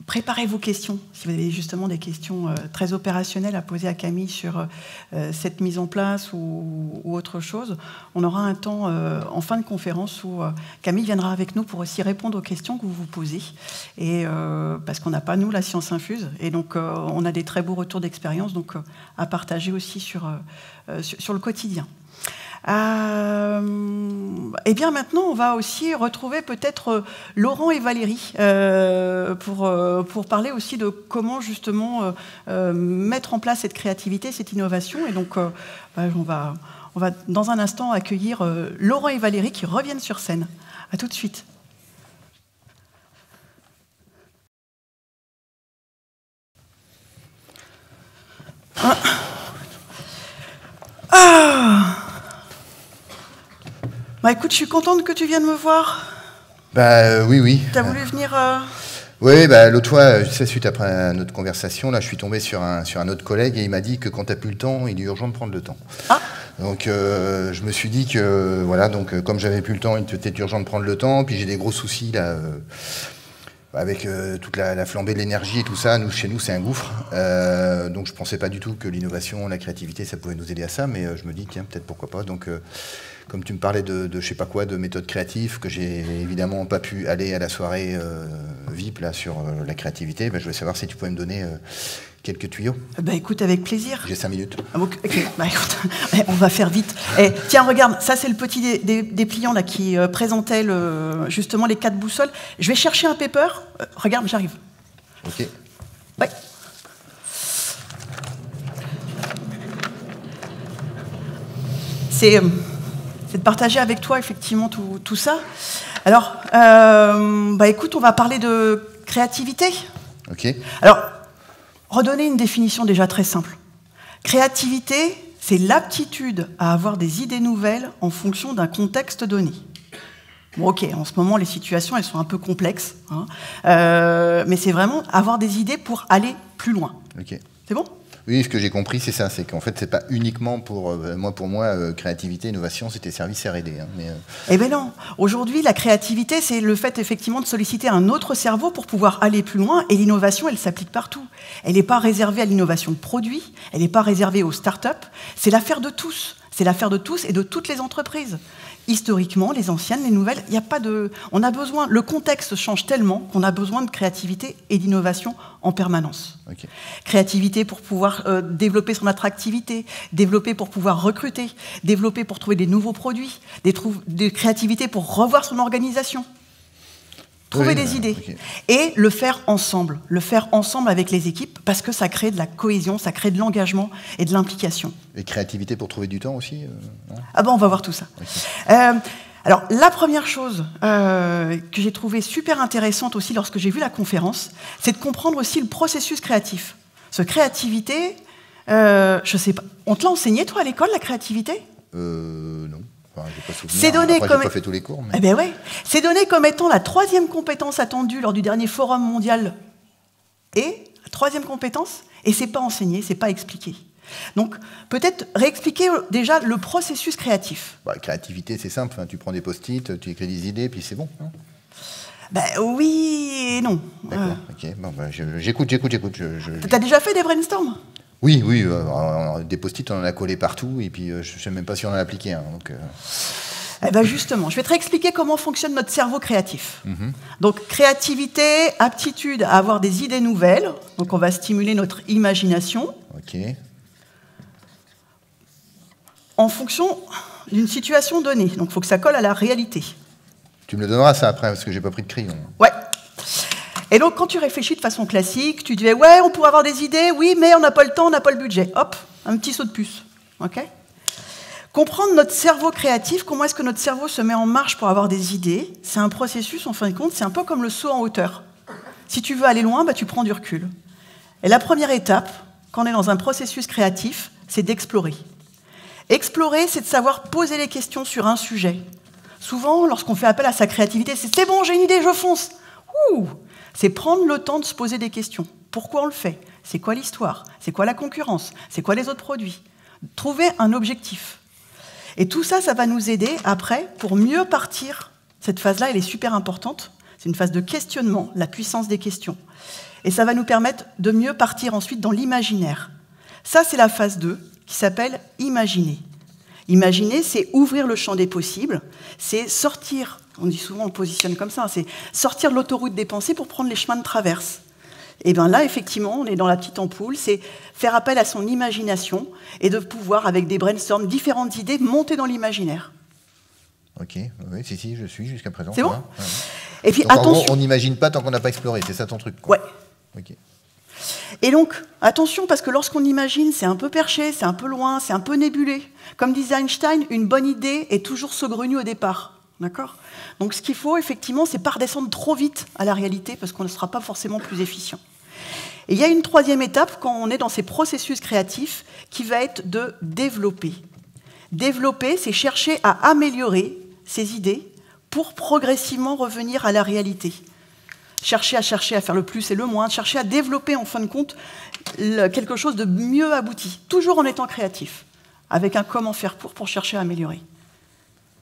préparez vos questions, si vous avez justement des questions euh, très opérationnelles à poser à Camille sur euh, cette mise en place ou, autre chose. On aura un temps euh, en fin de conférence où Camille viendra avec nous pour aussi répondre aux questions que vous vous posez. Et, parce qu'on n'a pas, nous, la science infuse. Et donc, on a des très beaux retours d'expérience donc, à partager aussi sur, sur le quotidien. Euh, eh bien maintenant, on va aussi retrouver peut-être euh, Laurent et Valérie euh, pour, pour parler aussi de comment justement mettre en place cette créativité, cette innovation. Et donc, bah, on, va, on va dans un instant accueillir Laurent et Valérie qui reviennent sur scène. À tout de suite. Ah. ah. Bah écoute, je suis contente que tu viennes me voir. Bah euh, oui, oui. T'as voulu venir euh Oui, bah, l'autre fois, sais, suite après notre conversation, là, je suis tombé sur un, sur un autre collègue et il m'a dit que quand t'as plus le temps, il est urgent de prendre le temps. Ah Donc euh, je me suis dit que, voilà, donc comme j'avais plus le temps, il était urgent de prendre le temps, puis j'ai des gros soucis là avec toute la, flambée de l'énergie et tout ça, nous, chez nous, c'est un gouffre. donc je pensais pas du tout que l'innovation, la créativité, ça pouvait nous aider à ça, mais je me dis, tiens, peut-être pourquoi pas. Donc comme tu me parlais de, de je sais pas quoi, de méthode créative, que j'ai évidemment pas pu aller à la soirée euh, VIP là, sur euh, la créativité, ben, je voulais savoir si tu pouvais me donner euh, quelques tuyaux. Bah écoute, avec plaisir. J'ai cinq minutes. Ah, bah, eh, on va faire vite. Eh, tiens, regarde, ça c'est le petit dépliant là qui présentait justement les quatre boussoles. Je vais chercher un paper. regarde, j'arrive. Ok. Ouais. C'est c'est de partager avec toi effectivement tout, ça. Alors, euh, bah écoute, on va parler de créativité. Ok. Alors, redonner une définition déjà très simple. Créativité, c'est l'aptitude à avoir des idées nouvelles en fonction d'un contexte donné. Bon, ok, en ce moment, les situations, elles sont un peu complexes, hein. euh, mais c'est vraiment avoir des idées pour aller plus loin. Ok. C'est bon? Oui, ce que j'ai compris, c'est ça, c'est qu'en fait, c'est pas uniquement pour euh, moi, pour moi, euh, créativité, innovation, c'était service R&D. Hein, mais, euh, Eh bien non. Aujourd'hui, la créativité, c'est le fait effectivement de solliciter un autre cerveau pour pouvoir aller plus loin. Et l'innovation, elle s'applique partout. Elle n'est pas réservée à l'innovation de produits. Elle n'est pas réservée aux start-up. C'est l'affaire de tous. C'est l'affaire de tous et de toutes les entreprises historiquement, les anciennes, les nouvelles, il n'y a pas de. On a besoin. Le contexte change tellement qu'on a besoin de créativité et d'innovation en permanence. Créativité pour pouvoir euh, développer son attractivité, développer pour pouvoir recruter, développer pour trouver des nouveaux produits, des, des créativités pour revoir son organisation trouver des idées et le faire ensemble, le faire ensemble avec les équipes parce que ça crée de la cohésion, ça crée de l'engagement et de l'implication. Et créativité pour trouver du temps aussi euh, Ah bon, on va voir tout ça. Euh, alors la première chose euh, que j'ai trouvé super intéressante aussi lorsque j'ai vu la conférence, c'est de comprendre aussi le processus créatif. Ce créativité, je sais pas, on te l'a enseigné toi à l'école la créativité? Non. C'est donné comme pas fait tous les cours. Eh ben ouais. C'est donné comme étant la troisième compétence attendue lors du dernier forum mondial. Et la troisième compétence, et c'est pas enseigné, c'est pas expliqué. Donc peut-être réexpliquer déjà le processus créatif. Bah, créativité, c'est simple. Hein. Tu prends des post-it, tu écris des idées, puis c'est bon. Hein. ben oui et non. D'accord. Ok. Bon, bah, j'écoute, j'écoute, j'écoute. Tu as déjà fait des brainstorms? Oui, oui, euh, des post-it, on en a collé partout, et puis euh, je ne sais même pas si on en a appliqué. Donc, euh. eh ben justement, je vais te réexpliquer comment fonctionne notre cerveau créatif. Mhm. Donc, créativité, aptitude à avoir des idées nouvelles. Donc, on va stimuler notre imagination. Ok. En fonction d'une situation donnée. Donc, il faut que ça colle à la réalité. Tu me le donneras ça après, parce que j'ai pas pris de crayon. Ouais. Et donc, quand tu réfléchis de façon classique, tu dis ouais, on pourrait avoir des idées, oui, mais on n'a pas le temps, on n'a pas le budget. Hop, un petit saut de puce. Ok? Comprendre notre cerveau créatif, comment est-ce que notre cerveau se met en marche pour avoir des idées, c'est un processus, en fin de compte, c'est un peu comme le saut en hauteur. Si tu veux aller loin, bah, tu prends du recul. Et la première étape, quand on est dans un processus créatif, c'est d'explorer. Explorer, c'est de savoir poser les questions sur un sujet. Souvent, lorsqu'on fait appel à sa créativité, c'est c'est bon, j'ai une idée, je fonce. Ouh C'est prendre le temps de se poser des questions. Pourquoi on le fait? C'est quoi l'histoire? C'est quoi la concurrence? C'est quoi les autres produits? Trouver un objectif. Et tout ça, ça va nous aider après pour mieux partir. Cette phase-là, elle est super importante. C'est une phase de questionnement, la puissance des questions. Et ça va nous permettre de mieux partir ensuite dans l'imaginaire. Ça, c'est la phase 2 qui s'appelle imaginer. Imaginer, c'est ouvrir le champ des possibles, c'est sortir, on dit souvent on le positionne comme ça, c'est sortir de l'autoroute des pensées pour prendre les chemins de traverse. Et bien là, effectivement, on est dans la petite ampoule, c'est faire appel à son imagination et de pouvoir, avec des brainstorms, différentes idées, monter dans l'imaginaire. Ok, oui, si, si, je suis jusqu'à présent. C'est bon. Et puis Donc, en gros, attention. on n'imagine pas tant qu'on n'a pas exploré, c'est ça ton truc quoi. Ouais. Ok. Et donc, attention, parce que lorsqu'on imagine, c'est un peu perché, c'est un peu loin, c'est un peu nébulé. Comme disait Einstein, une bonne idée est toujours saugrenue au départ. D'accord? Donc, ce qu'il faut, effectivement, c'est pas redescendre trop vite à la réalité, parce qu'on ne sera pas forcément plus efficient. Et il y a une troisième étape quand on est dans ces processus créatifs qui va être de développer. Développer, c'est chercher à améliorer ses idées pour progressivement revenir à la réalité chercher à chercher à faire le plus et le moins, chercher à développer en fin de compte quelque chose de mieux abouti, toujours en étant créatif, avec un comment faire pour pour chercher à améliorer.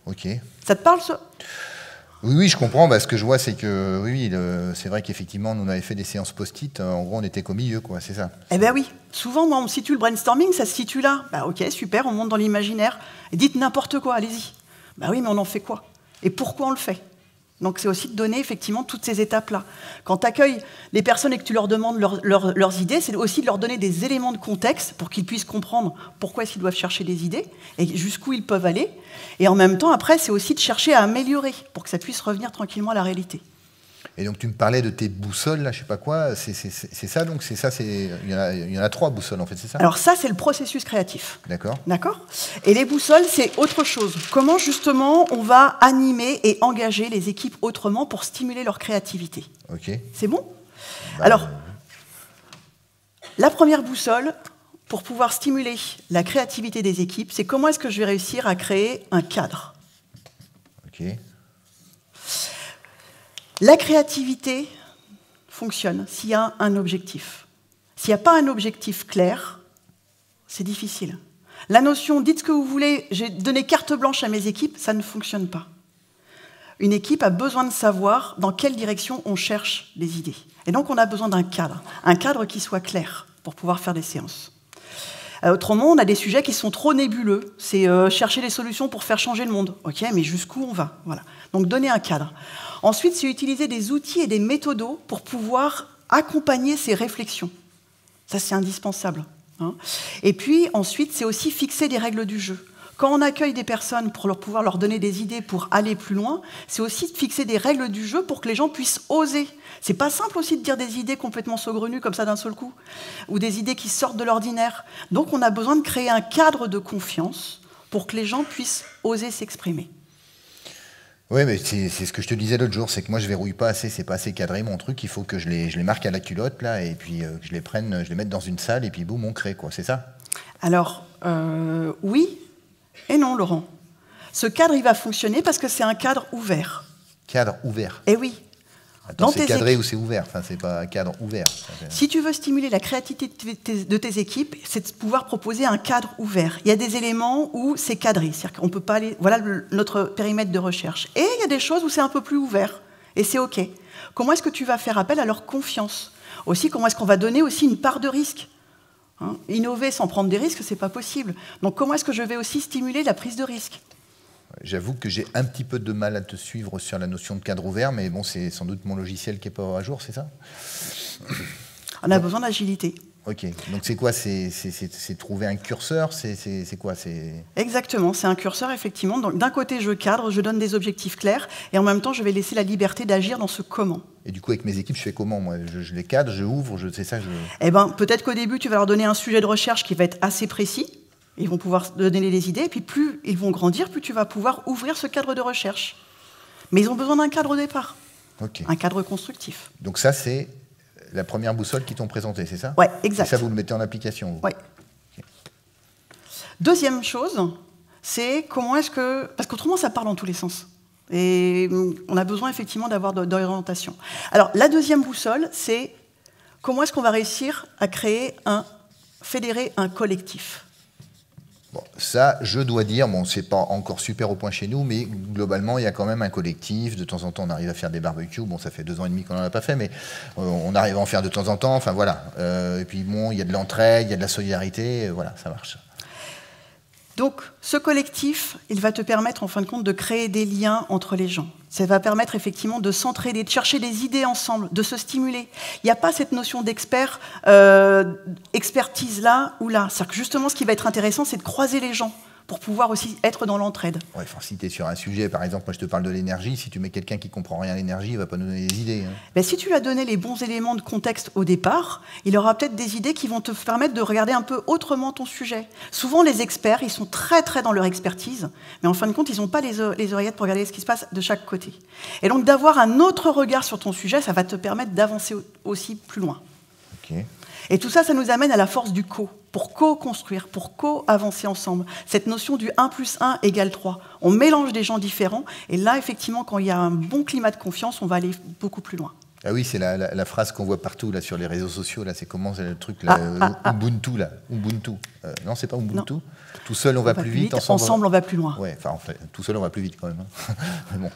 Ok. Ça te parle ça? Oui, oui, je comprends. Bah, ce que je vois, c'est que oui, c'est vrai qu'effectivement, nous on avait fait des séances post-it. En gros, on était qu'au milieu, quoi. C'est ça. Eh bien oui, souvent moi on me situe le brainstorming, ça se situe là. Bah ok, super, on monte dans l'imaginaire. Et dites n'importe quoi, allez-y. Bah oui, mais on en fait quoi? Et pourquoi on le fait? Donc c'est aussi de donner effectivement toutes ces étapes-là. Quand tu accueilles les personnes et que tu leur demandes leur- leur- leurs idées, c'est aussi de leur donner des éléments de contexte pour qu'ils puissent comprendre pourquoi qu'ils doivent chercher des idées et jusqu'où ils peuvent aller. Et en même temps, après, c'est aussi de chercher à améliorer pour que ça puisse revenir tranquillement à la réalité. Et donc, tu me parlais de tes boussoles, là, je sais pas quoi. C'est ça, donc? C'est ça. c'est Il y, en a, il y en a trois boussoles, en fait, c'est ça? Alors ça, c'est le processus créatif. D'accord. D'accord? Et les boussoles, c'est autre chose. Comment justement on va animer et engager les équipes autrement pour stimuler leur créativité? Ok. C'est bon? Bah, Alors, la première boussole, pour pouvoir stimuler la créativité des équipes, c'est comment est-ce que je vais réussir à créer un cadre? Ok. La créativité fonctionne s'il y a un objectif. S'il n'y a pas un objectif clair, c'est difficile. La notion dites ce que vous voulez, j'ai donné carte blanche à mes équipes, ça ne fonctionne pas. Une équipe a besoin de savoir dans quelle direction on cherche les idées. Et donc on a besoin d'un cadre, un cadre qui soit clair pour pouvoir faire des séances. Euh, autrement, on a des sujets qui sont trop nébuleux. C'est euh, chercher des solutions pour faire changer le monde. Ok, mais jusqu'où on va? Voilà. Donc donner un cadre. Ensuite, c'est utiliser des outils et des méthodos pour pouvoir accompagner ces réflexions. Ça, c'est indispensable. hein. Et puis, ensuite, c'est aussi fixer des règles du jeu. Quand on accueille des personnes pour leur pouvoir leur donner des idées pour aller plus loin, c'est aussi de fixer des règles du jeu pour que les gens puissent oser. C'est pas simple aussi de dire des idées complètement saugrenues comme ça d'un seul coup, ou des idées qui sortent de l'ordinaire. Donc, on a besoin de créer un cadre de confiance pour que les gens puissent oser s'exprimer. Oui, mais c'est c'est ce que je te disais l'autre jour, c'est que moi je verrouille pas assez, c'est pas assez cadré mon truc, il faut que je les, je les marque à la culotte là, et puis euh, que je les prenne, je les mette dans une salle, et puis boum, on crée quoi, c'est ça? Alors, euh, oui et non, Laurent. Ce cadre, il va fonctionner parce que c'est un cadre ouvert. Cadre ouvert. Et oui, Dans c'est cadré équipes- ou c'est ouvert Enfin, c'est pas un cadre ouvert. si tu veux stimuler la créativité de tes, de tes équipes, c'est de pouvoir proposer un cadre ouvert. Il y a des éléments où c'est cadré, c'est-à-dire qu'on peut pas aller. Voilà le- notre périmètre de recherche. Et il y a des choses où c'est un peu plus ouvert, et c'est ok. Comment est-ce que tu vas faire appel à leur confiance? Aussi, comment est-ce qu'on va donner aussi une part de risque? Hein, Innover sans prendre des risques, c'est pas possible. Donc, comment est-ce que je vais aussi stimuler la prise de risque? J'avoue que j'ai un petit peu de mal à te suivre sur la notion de cadre ouvert, mais bon, c'est sans doute mon logiciel qui est pas à jour, c'est ça? On a besoin d'agilité. Ok, donc c'est quoi? C'est trouver un curseur? C'est quoi? Exactement, c'est un curseur, effectivement. Donc, d'un côté, je cadre, je donne des objectifs clairs, et en même temps, je vais laisser la liberté d'agir dans ce comment. Et du coup, avec mes équipes, je fais comment moi? Je, je les cadre, je ouvre, je c'est ça. Je... Eh ben, peut-être qu'au début, tu vas leur donner un sujet de recherche qui va être assez précis. Ils vont pouvoir donner des idées, et puis plus ils vont grandir, plus tu vas pouvoir ouvrir ce cadre de recherche. Mais ils ont besoin d'un cadre au départ, un cadre constructif. Donc ça, c'est la première boussole qui t'ont présenté, c'est ça? Ouais, exact. Et ça, vous le mettez en application Ouais. Deuxième chose, c'est comment est-ce que... Parce qu'autrement, ça part dans tous les sens. Et on a besoin effectivement d'avoir d'orientation. Alors, la deuxième boussole, c'est comment est-ce qu'on va réussir à créer un... fédérer un collectif? Ça, je dois dire, bon, c'est pas encore super au point chez nous, mais globalement, il y a quand même un collectif. De temps en temps, on arrive à faire des barbecues. Bon, ça fait deux ans et demi qu'on n'en a pas fait, mais euh, on arrive à en faire de temps en temps. Enfin, voilà. Euh, et puis, bon, il y a de l'entraide, il y a de la solidarité. voilà, ça marche. Donc, ce collectif, il va te permettre, en fin de compte, de créer des liens entre les gens. Ça va permettre effectivement de s'entraider, de chercher des idées ensemble, de se stimuler. Il n'y a pas cette notion d'expert, euh, expertise là ou là. C'est-à-dire que justement, ce qui va être intéressant, c'est de croiser les gens pour pouvoir aussi être dans l'entraide. Ouais, enfin, si tu es sur un sujet, par exemple, moi je te parle de l'énergie, si tu mets quelqu'un qui comprend rien à l'énergie, il va pas nous donner des idées. hein. Ben, si tu lui as donné les bons éléments de contexte au départ, il aura peut-être des idées qui vont te permettre de regarder un peu autrement ton sujet. Souvent, les experts, ils sont très très dans leur expertise, mais en fin de compte, ils n'ont pas les, oreillettes pour regarder ce qui se passe de chaque côté. Et donc, d'avoir un autre regard sur ton sujet, ça va te permettre d'avancer au- aussi plus loin. Et tout ça, ça nous amène à la force du co, pour co-construire, pour co-avancer ensemble. Cette notion du 1 plus 1 égale 3. On mélange des gens différents, et là, effectivement, quand il y a un bon climat de confiance, on va aller beaucoup plus loin. Ah oui, c'est la, la- la phrase qu'on voit partout là sur les réseaux sociaux. Là, c'est comment c'est le truc là, Ah, euh, ah, ah. Ubuntu là, Ubuntu. Euh, non, c'est pas Ubuntu. Tout seul on va On va plus plus vite, vite, ensemble, on va plus loin. Ouais, enfin, en fait, tout seul on va plus vite quand même. hein. Mais bon.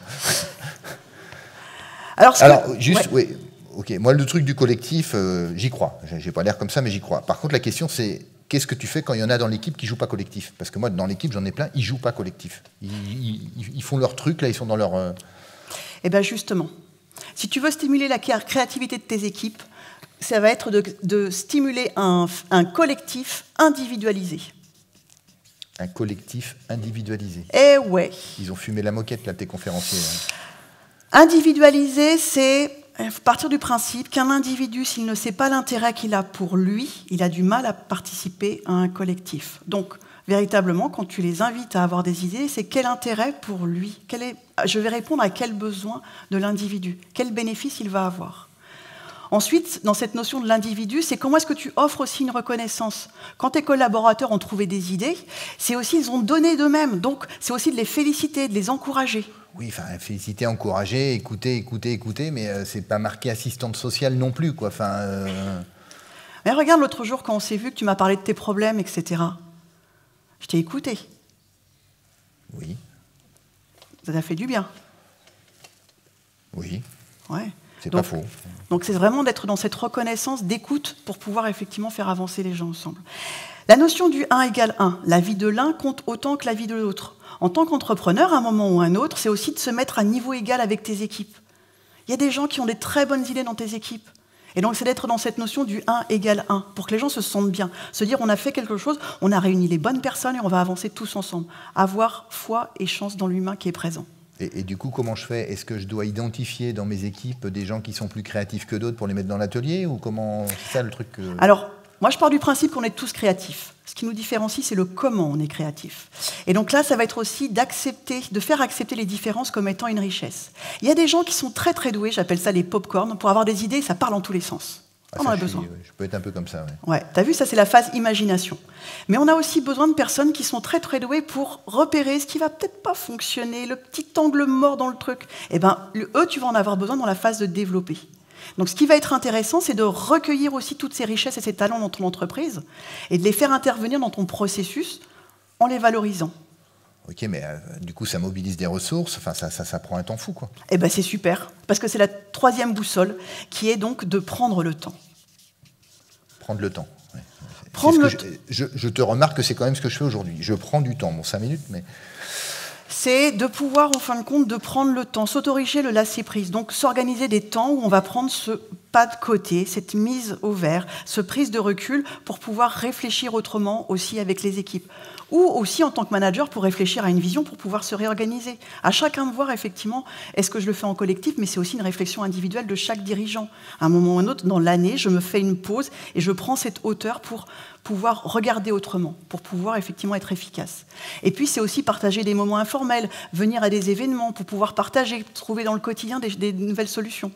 Alors, que- juste, ouais. oui, ok. Moi, le truc du collectif, euh, j'y crois. J'ai- pas l'air comme ça, mais j'y crois. Par contre, la question, c'est qu'est-ce que tu fais quand il y en a dans l'équipe qui jouent pas collectif? Parce que moi, dans l'équipe, j'en ai plein, ils jouent pas collectif. Ils, ils- ils font leur truc, là, ils sont dans leur. euh, Eh bien justement, si tu veux stimuler la cré- créativité de tes équipes, ça va être de, de stimuler un, un collectif individualisé. un collectif individualisé. Eh ouais. Ils ont fumé la moquette, là, tes conférenciers. Individualisé, c'est euh, partir du principe qu'un individu, s'il ne sait pas l'intérêt qu'il a pour lui, il a du mal à participer à un collectif. Donc, véritablement, quand tu les invites à avoir des idées, c'est quel intérêt pour lui? Je vais répondre à quel besoin de l'individu? Quel bénéfice il va avoir? Ensuite, dans cette notion de l'individu, c'est comment est-ce que tu offres aussi une reconnaissance. Quand tes collaborateurs ont trouvé des idées, c'est aussi ils ont donné d'eux-mêmes. Donc, c'est aussi de les féliciter, de les encourager. Oui, enfin, féliciter, encourager, écouter, écouter, écouter, mais euh, c'est pas marqué assistante sociale non plus, quoi. Enfin, euh, Mais regarde l'autre jour quand on s'est vu que tu m'as parlé de tes problèmes, etc. Je t'ai écouté. oui, Ça t'a fait du bien. oui, Ouais. C'est Donc- pas faux. Donc c'est vraiment d'être dans cette reconnaissance d'écoute pour pouvoir effectivement faire avancer les gens ensemble. La notion du 1 égale 1, la vie de l'un compte autant que la vie de l'autre. En tant qu'entrepreneur, à un moment ou à un autre, c'est aussi de se mettre à niveau égal avec tes équipes. Il y a des gens qui ont des très bonnes idées dans tes équipes. Et donc c'est d'être dans cette notion du 1 égale 1, pour que les gens se sentent bien. Se dire on a fait quelque chose, on a réuni les bonnes personnes et on va avancer tous ensemble. Avoir foi et chance dans l'humain qui est présent. Et, du coup, comment je fais? Est-ce que je dois identifier dans mes équipes des gens qui sont plus créatifs que d'autres pour les mettre dans l'atelier Ou comment ça le truc. Alors, moi, je pars du principe qu'on est tous créatifs. Ce qui nous différencie, c'est le comment on est créatif. Et donc là, ça va être aussi d'accepter, de faire accepter les différences comme étant une richesse. Il y a des gens qui sont très très doués, j'appelle ça les pop-corn, pour avoir des idées, ça parle dans tous les sens. Ah, on en a je, besoin. je peux être un peu comme ça, ouais. Ouais, t'as vu, ça c'est la phase imagination. Mais on a aussi besoin de personnes qui sont très très douées pour repérer ce qui va peut-être pas fonctionner, le petit angle mort dans le truc. Eh ben, eux, tu vas en avoir besoin dans la phase de développer. Donc, ce qui va être intéressant, c'est de recueillir aussi toutes ces richesses et ces talents dans ton entreprise et de les faire intervenir dans ton processus en les valorisant. Ok, mais euh, du coup, ça mobilise des ressources. Enfin, ça, ça, ça prend un temps fou, quoi. Eh ben, c'est super, parce que c'est la troisième boussole qui est donc de prendre le temps. Prendre le temps. ouais. Prendre le je, je- je te remarque que c'est quand même ce que je fais aujourd'hui. Je prends du temps, bon, 5 minutes, mais c'est de pouvoir, en fin de compte, de prendre le temps, s'autoriser le lâcher-prise. Donc, s'organiser des temps où on va prendre ce pas de côté, cette mise au vert, ce prise de recul pour pouvoir réfléchir autrement aussi avec les équipes. Ou aussi en tant que manager pour réfléchir à une vision pour pouvoir se réorganiser. À chacun de voir effectivement, est-ce que je le fais en collectif, mais c'est aussi une réflexion individuelle de chaque dirigeant. À un moment ou à un autre, dans l'année, je me fais une pause et je prends cette hauteur pour pouvoir regarder autrement, pour pouvoir effectivement être efficace. Et puis c'est aussi partager des moments informels, venir à des événements pour pouvoir partager, trouver dans le quotidien des, des nouvelles solutions.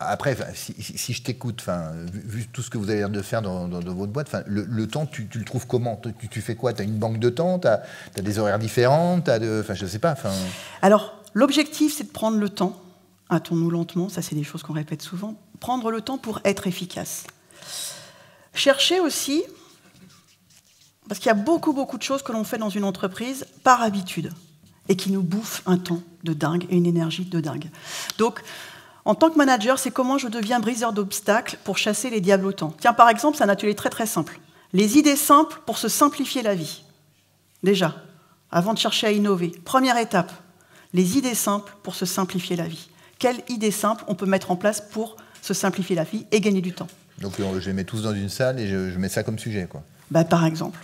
Après, si, je t'écoute, vu, tout ce que vous avez l'air de faire dans, votre boîte, le, temps, tu, le trouves comment? Tu, fais quoi? Tu as une banque de temps? Tu as, des horaires différents? De, Je ne sais pas. Alors, l'objectif, c'est de prendre le temps. Hâtons-nous lentement, ça c'est des choses qu'on répète souvent. Prendre le temps pour être efficace. Chercher aussi, parce qu'il y a beaucoup, beaucoup de choses que l'on fait dans une entreprise par habitude et qui nous bouffent un temps de dingue et une énergie de dingue. Donc, en tant que manager, c'est comment je deviens briseur d'obstacles pour chasser les temps. Tiens, par exemple, c'est un atelier très très simple. Les idées simples pour se simplifier la vie. Déjà, avant de chercher à innover. Première étape, les idées simples pour se simplifier la vie. Quelles idées simples on peut mettre en place pour se simplifier la vie et gagner du temps? Donc je les mets tous dans une salle et je, mets ça comme sujet, quoi. Bah, par exemple.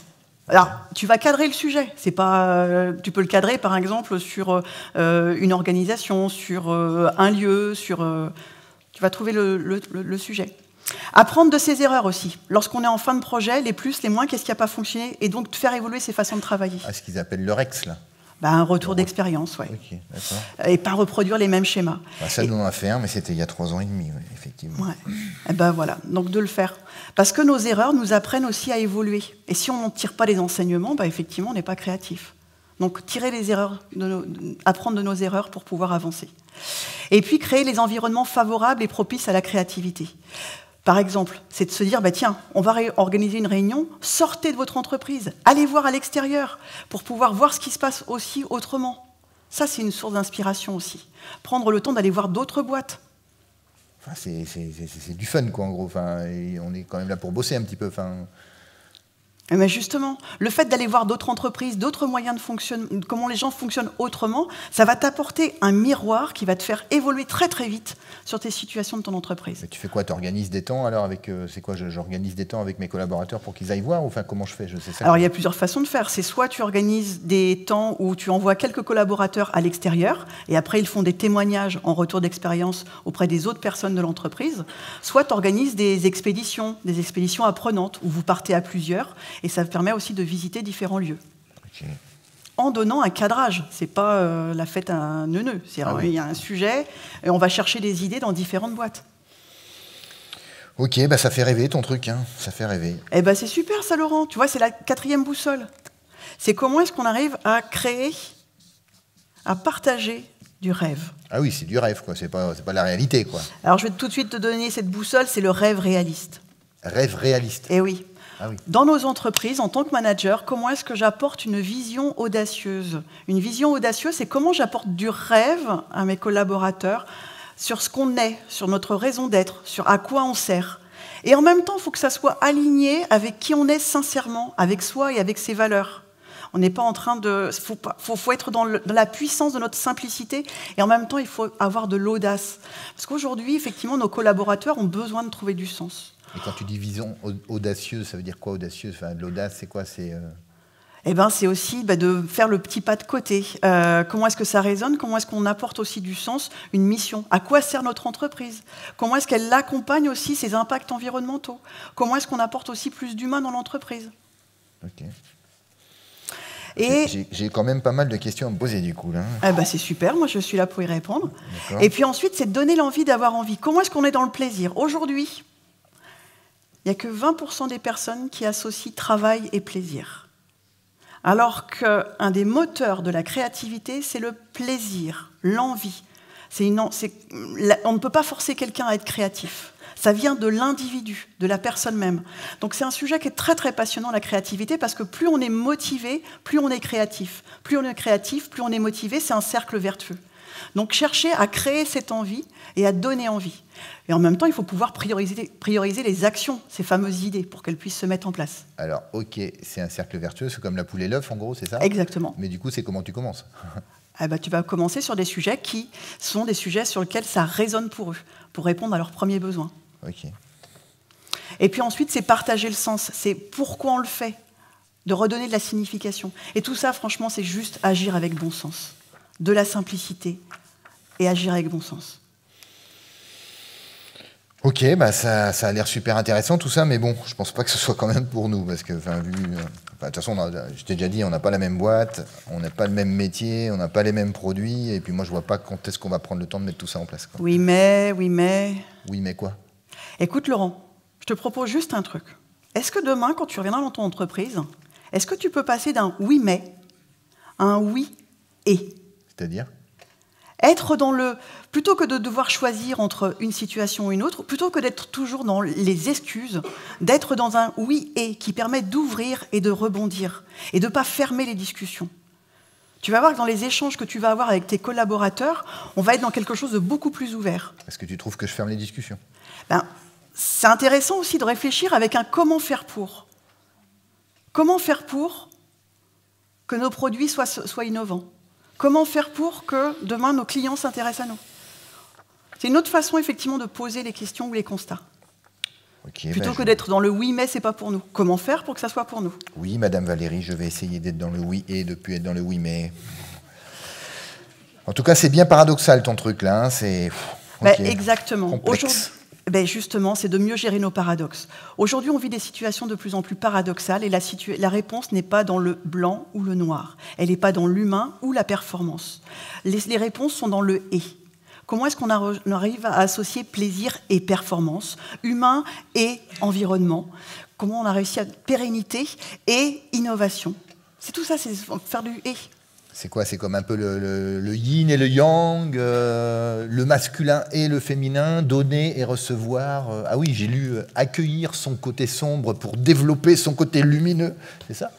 Alors, tu vas cadrer le sujet. C'est pas, euh, tu peux le cadrer, par exemple, sur euh, une organisation, sur euh, un lieu, sur. tu vas trouver le, sujet. Apprendre de ses erreurs aussi. Lorsqu'on est en fin de projet, les plus, les moins, qu'est-ce qui n'a pas fonctionné, et donc faire évoluer ses façons de travailler? Ah, ce qu'ils appellent le REX, là. Bah, un retour d'expérience, ouais. et pas reproduire les mêmes schémas. Bah, ça, nous, on a fait un, mais c'était il y a trois ans et demi, effectivement. Ouais. Et ben voilà, donc de le faire. Parce que nos erreurs nous apprennent aussi à évoluer. Et si on n'en tire pas les enseignements, bah, effectivement, on n'est pas créatif. Donc tirer les erreurs, apprendre de nos erreurs pour pouvoir avancer. Et puis créer les environnements favorables et propices à la créativité. Par exemple, c'est de se dire, bah, tiens, on va organiser une réunion, sortez de votre entreprise, allez voir à l'extérieur pour pouvoir voir ce qui se passe aussi autrement. Ça, c'est une source d'inspiration aussi. Prendre le temps d'aller voir d'autres boîtes. Enfin, c'est du fun, quoi, en gros. Enfin, on est quand même là pour bosser un petit peu. Enfin, mais justement, le fait d'aller voir d'autres entreprises, d'autres moyens de fonctionner, comment les gens fonctionnent autrement, ça va t'apporter un miroir qui va te faire évoluer très très vite sur tes situations de ton entreprise. tu fais quoi? Tu organises des temps alors avec euh, c'est quoi? J'organise des temps avec mes collaborateurs pour qu'ils aillent voir enfin comment je fais? Je sais ça. Alors il y a plusieurs façons de faire. C'est soit tu organises des temps où tu envoies quelques collaborateurs à l'extérieur et après ils font des témoignages en retour d'expérience auprès des autres personnes de l'entreprise, soit tu organises des expéditions, des expéditions apprenantes où vous partez à plusieurs et ça permet aussi de visiter différents lieux. En donnant un cadrage, c'est pas euh, la fête à un neuneu. Ah il y a un sujet et on va chercher des idées dans différentes boîtes. Ok, bah ça fait rêver ton truc, hein. ça fait rêver. Eh ben c'est super ça, Laurent. Tu vois, c'est la quatrième boussole. C'est comment est-ce qu'on arrive à créer, à partager du rêve. Ah oui, c'est du rêve, quoi. C'est pas, pas la réalité, quoi. Alors je vais tout de suite te donner cette boussole, c'est le rêve réaliste. Rêve réaliste. Eh oui. Ah Dans nos entreprises, en tant que manager, comment est-ce que j'apporte une vision audacieuse? Une vision audacieuse, c'est comment j'apporte du rêve à mes collaborateurs sur ce qu'on est, sur notre raison d'être, sur à quoi on sert. Et en même temps, il faut que ça soit aligné avec qui on est sincèrement, avec soi et avec ses valeurs. On n'est pas en train de. Il faut, être dans, dans, la puissance de notre simplicité et en même temps, il faut avoir de l'audace. Parce qu'aujourd'hui, effectivement, nos collaborateurs ont besoin de trouver du sens. Et quand tu dis vision audacieuse, ça veut dire quoi audacieuse enfin, L'audace, c'est quoi? C'est euh, eh ben, c'est aussi bah, de faire le petit pas de côté. Euh, comment est-ce que ça résonne? Comment est-ce qu'on apporte aussi du sens, une mission? À quoi sert notre entreprise? Comment est-ce qu'elle accompagne aussi ses impacts environnementaux? Comment est-ce qu'on apporte aussi plus d'humains dans l'entreprise? Ok. Et j'ai quand même pas mal de questions à me poser du coup. Là. Eh ben, c'est super, moi je suis là pour y répondre. Et puis ensuite, c'est de donner l'envie d'avoir envie. Comment est-ce qu'on est dans le plaisir? Aujourd'hui, il n'y a que 20% des personnes qui associent travail et plaisir. Alors qu'un des moteurs de la créativité, c'est le plaisir, l'envie. on ne peut pas forcer quelqu'un à être créatif. Ça vient de l'individu, de la personne même. Donc c'est un sujet qui est très très passionnant, la créativité, parce que plus on est motivé, plus on est créatif. Plus on est créatif, plus on est motivé, c'est un cercle vertueux. Donc chercher à créer cette envie et à donner envie. Et en même temps, il faut pouvoir prioriser, prioriser les actions, ces fameuses idées, pour qu'elles puissent se mettre en place. Alors, ok, c'est un cercle vertueux, c'est comme la poule et l'œuf, en gros, c'est ça? Exactement. Mais du coup, c'est comment tu commences? Eh ben, Tu vas commencer sur des sujets qui sont des sujets sur lesquels ça résonne pour eux, pour répondre à leurs premiers besoins. Ok. Et puis ensuite, c'est partager le sens, c'est pourquoi on le fait, de redonner de la signification. Et tout ça, franchement, c'est juste agir avec bon sens, de la simplicité et agir avec bon sens. Ok, bah ça, ça a l'air super intéressant tout ça, mais bon, je pense pas que ce soit quand même pour nous, parce que vu un Bah, de toute façon, on a- je t'ai déjà dit, on n'a pas la même boîte, on n'a pas le même métier, on n'a pas les mêmes produits, et puis moi, je vois pas quand est-ce qu'on va prendre le temps de mettre tout ça en place. quoi. Oui, mais, oui, mais. Oui, mais quoi? Écoute, Laurent, je te propose juste un truc. Est-ce que demain, quand tu reviendras dans ton entreprise, est-ce que tu peux passer d'un oui, mais à un oui et? C'est-à-dire Être dans le. Plutôt que de devoir choisir entre une situation ou une autre, plutôt que d'être toujours dans les excuses, d'être dans un oui et qui permet d'ouvrir et de rebondir et de ne pas fermer les discussions. Tu vas voir que dans les échanges que tu vas avoir avec tes collaborateurs, on va être dans quelque chose de beaucoup plus ouvert. Est-ce que tu trouves que je ferme les discussions? Ben, c'est intéressant aussi de réfléchir avec un comment faire pour. Comment faire pour que nos produits soient, soient innovants? Comment faire pour que demain nos clients s'intéressent à nous? C'est une autre façon effectivement de poser les questions ou les constats. Plutôt bah, que je- d'être dans le oui mais c'est pas pour nous. Comment faire pour que ça soit pour nous? Oui, Madame Valérie, je vais essayer d'être dans le oui et de plus être dans le oui, mais. En tout cas, c'est bien paradoxal ton truc là. hein, C'est. Ben, exactement. Complexe. Ben, justement, c'est de mieux gérer nos paradoxes. Aujourd'hui, on vit des situations de plus en plus paradoxales et la, réponse n'est pas dans le blanc ou le noir. Elle n'est pas dans l'humain ou la performance. Les, les réponses sont dans le et. Comment est-ce qu'on arri- on arrive à associer plaisir et performance, humain et environnement? Comment on a réussi à pérennité et innovation? C'est tout ça, c'est faire du et. C'est quoi C'est comme un peu le, le- le yin et le yang, euh, le masculin et le féminin, donner et recevoir. euh, ah oui, j'ai lu euh, accueillir son côté sombre pour développer son côté lumineux. C'est ça?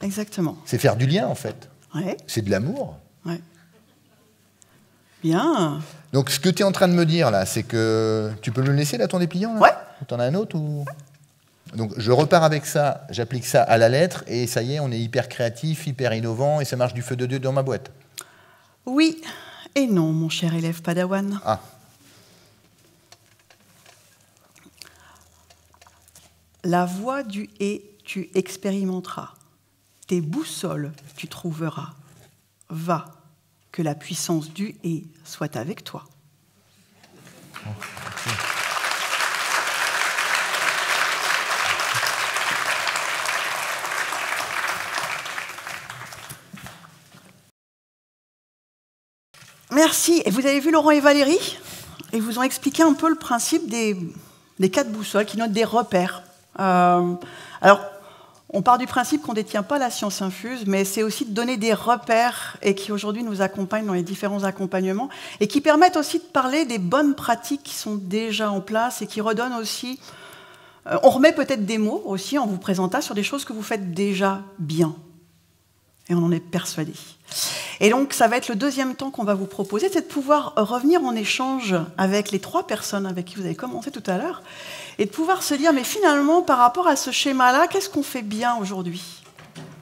Exactement. C'est faire du lien en fait. Ouais, C'est de l'amour. ouais. Bien. Donc ce que tu es en train de me dire là, c'est que tu peux me le laisser là ton dépliant là? Ouais. Ou T'en as un autre ou? Donc je repars avec ça, j'applique ça à la lettre et ça y est, on est hyper créatif, hyper innovant et ça marche du feu de Dieu dans ma boîte. Oui et non, mon cher élève Padawan. Ah, La voie du et tu expérimenteras. Tes boussoles tu trouveras. Va, que la puissance du et soit avec toi. Merci. Et vous avez vu Laurent et Valérie? Ils vous ont expliqué un peu le principe des, quatre boussoles qui notent des repères. Euh, alors, on part du principe qu'on ne détient pas la science infuse, mais c'est aussi de donner des repères et qui aujourd'hui nous accompagnent dans les différents accompagnements et qui permettent aussi de parler des bonnes pratiques qui sont déjà en place et qui redonnent aussi. euh, on remet peut-être des mots aussi en vous présentant sur des choses que vous faites déjà bien. Et on en est persuadé. Et donc, ça va être le deuxième temps qu'on va vous proposer, c'est de pouvoir revenir en échange avec les trois personnes avec qui vous avez commencé tout à l'heure, et de pouvoir se dire, mais finalement, par rapport à ce schéma-là, qu'est-ce qu'on fait bien aujourd'hui?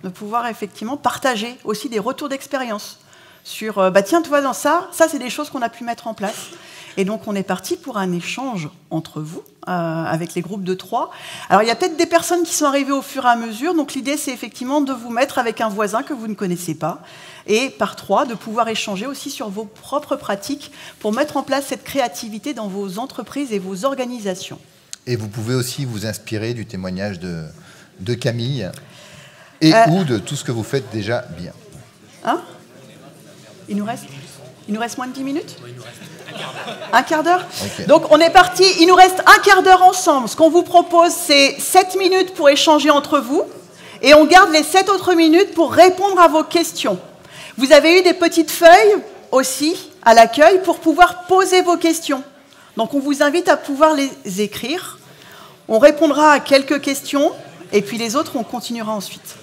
De pouvoir effectivement partager aussi des retours d'expérience sur, euh, bah tiens, tu vois, dans ça, ça, c'est des choses qu'on a pu mettre en place. Et donc, on est parti pour un échange entre vous, euh, avec les groupes de trois. Alors, il y a peut-être des personnes qui sont arrivées au fur et à mesure. Donc, l'idée, c'est effectivement de vous mettre avec un voisin que vous ne connaissez pas. Et par trois, de pouvoir échanger aussi sur vos propres pratiques pour mettre en place cette créativité dans vos entreprises et vos organisations. Et vous pouvez aussi vous inspirer du témoignage de, de Camille et Euh. ou de tout ce que vous faites déjà bien. Hein? Il nous reste il nous reste moins de 10 minutes? Un quart d'heure? Ok. Donc on est parti, il nous reste un quart d'heure ensemble. Ce qu'on vous propose, c'est 7 minutes pour échanger entre vous et on garde les 7 autres minutes pour répondre à vos questions. Vous avez eu des petites feuilles aussi à l'accueil pour pouvoir poser vos questions. Donc on vous invite à pouvoir les écrire. On répondra à quelques questions et puis les autres, on continuera ensuite.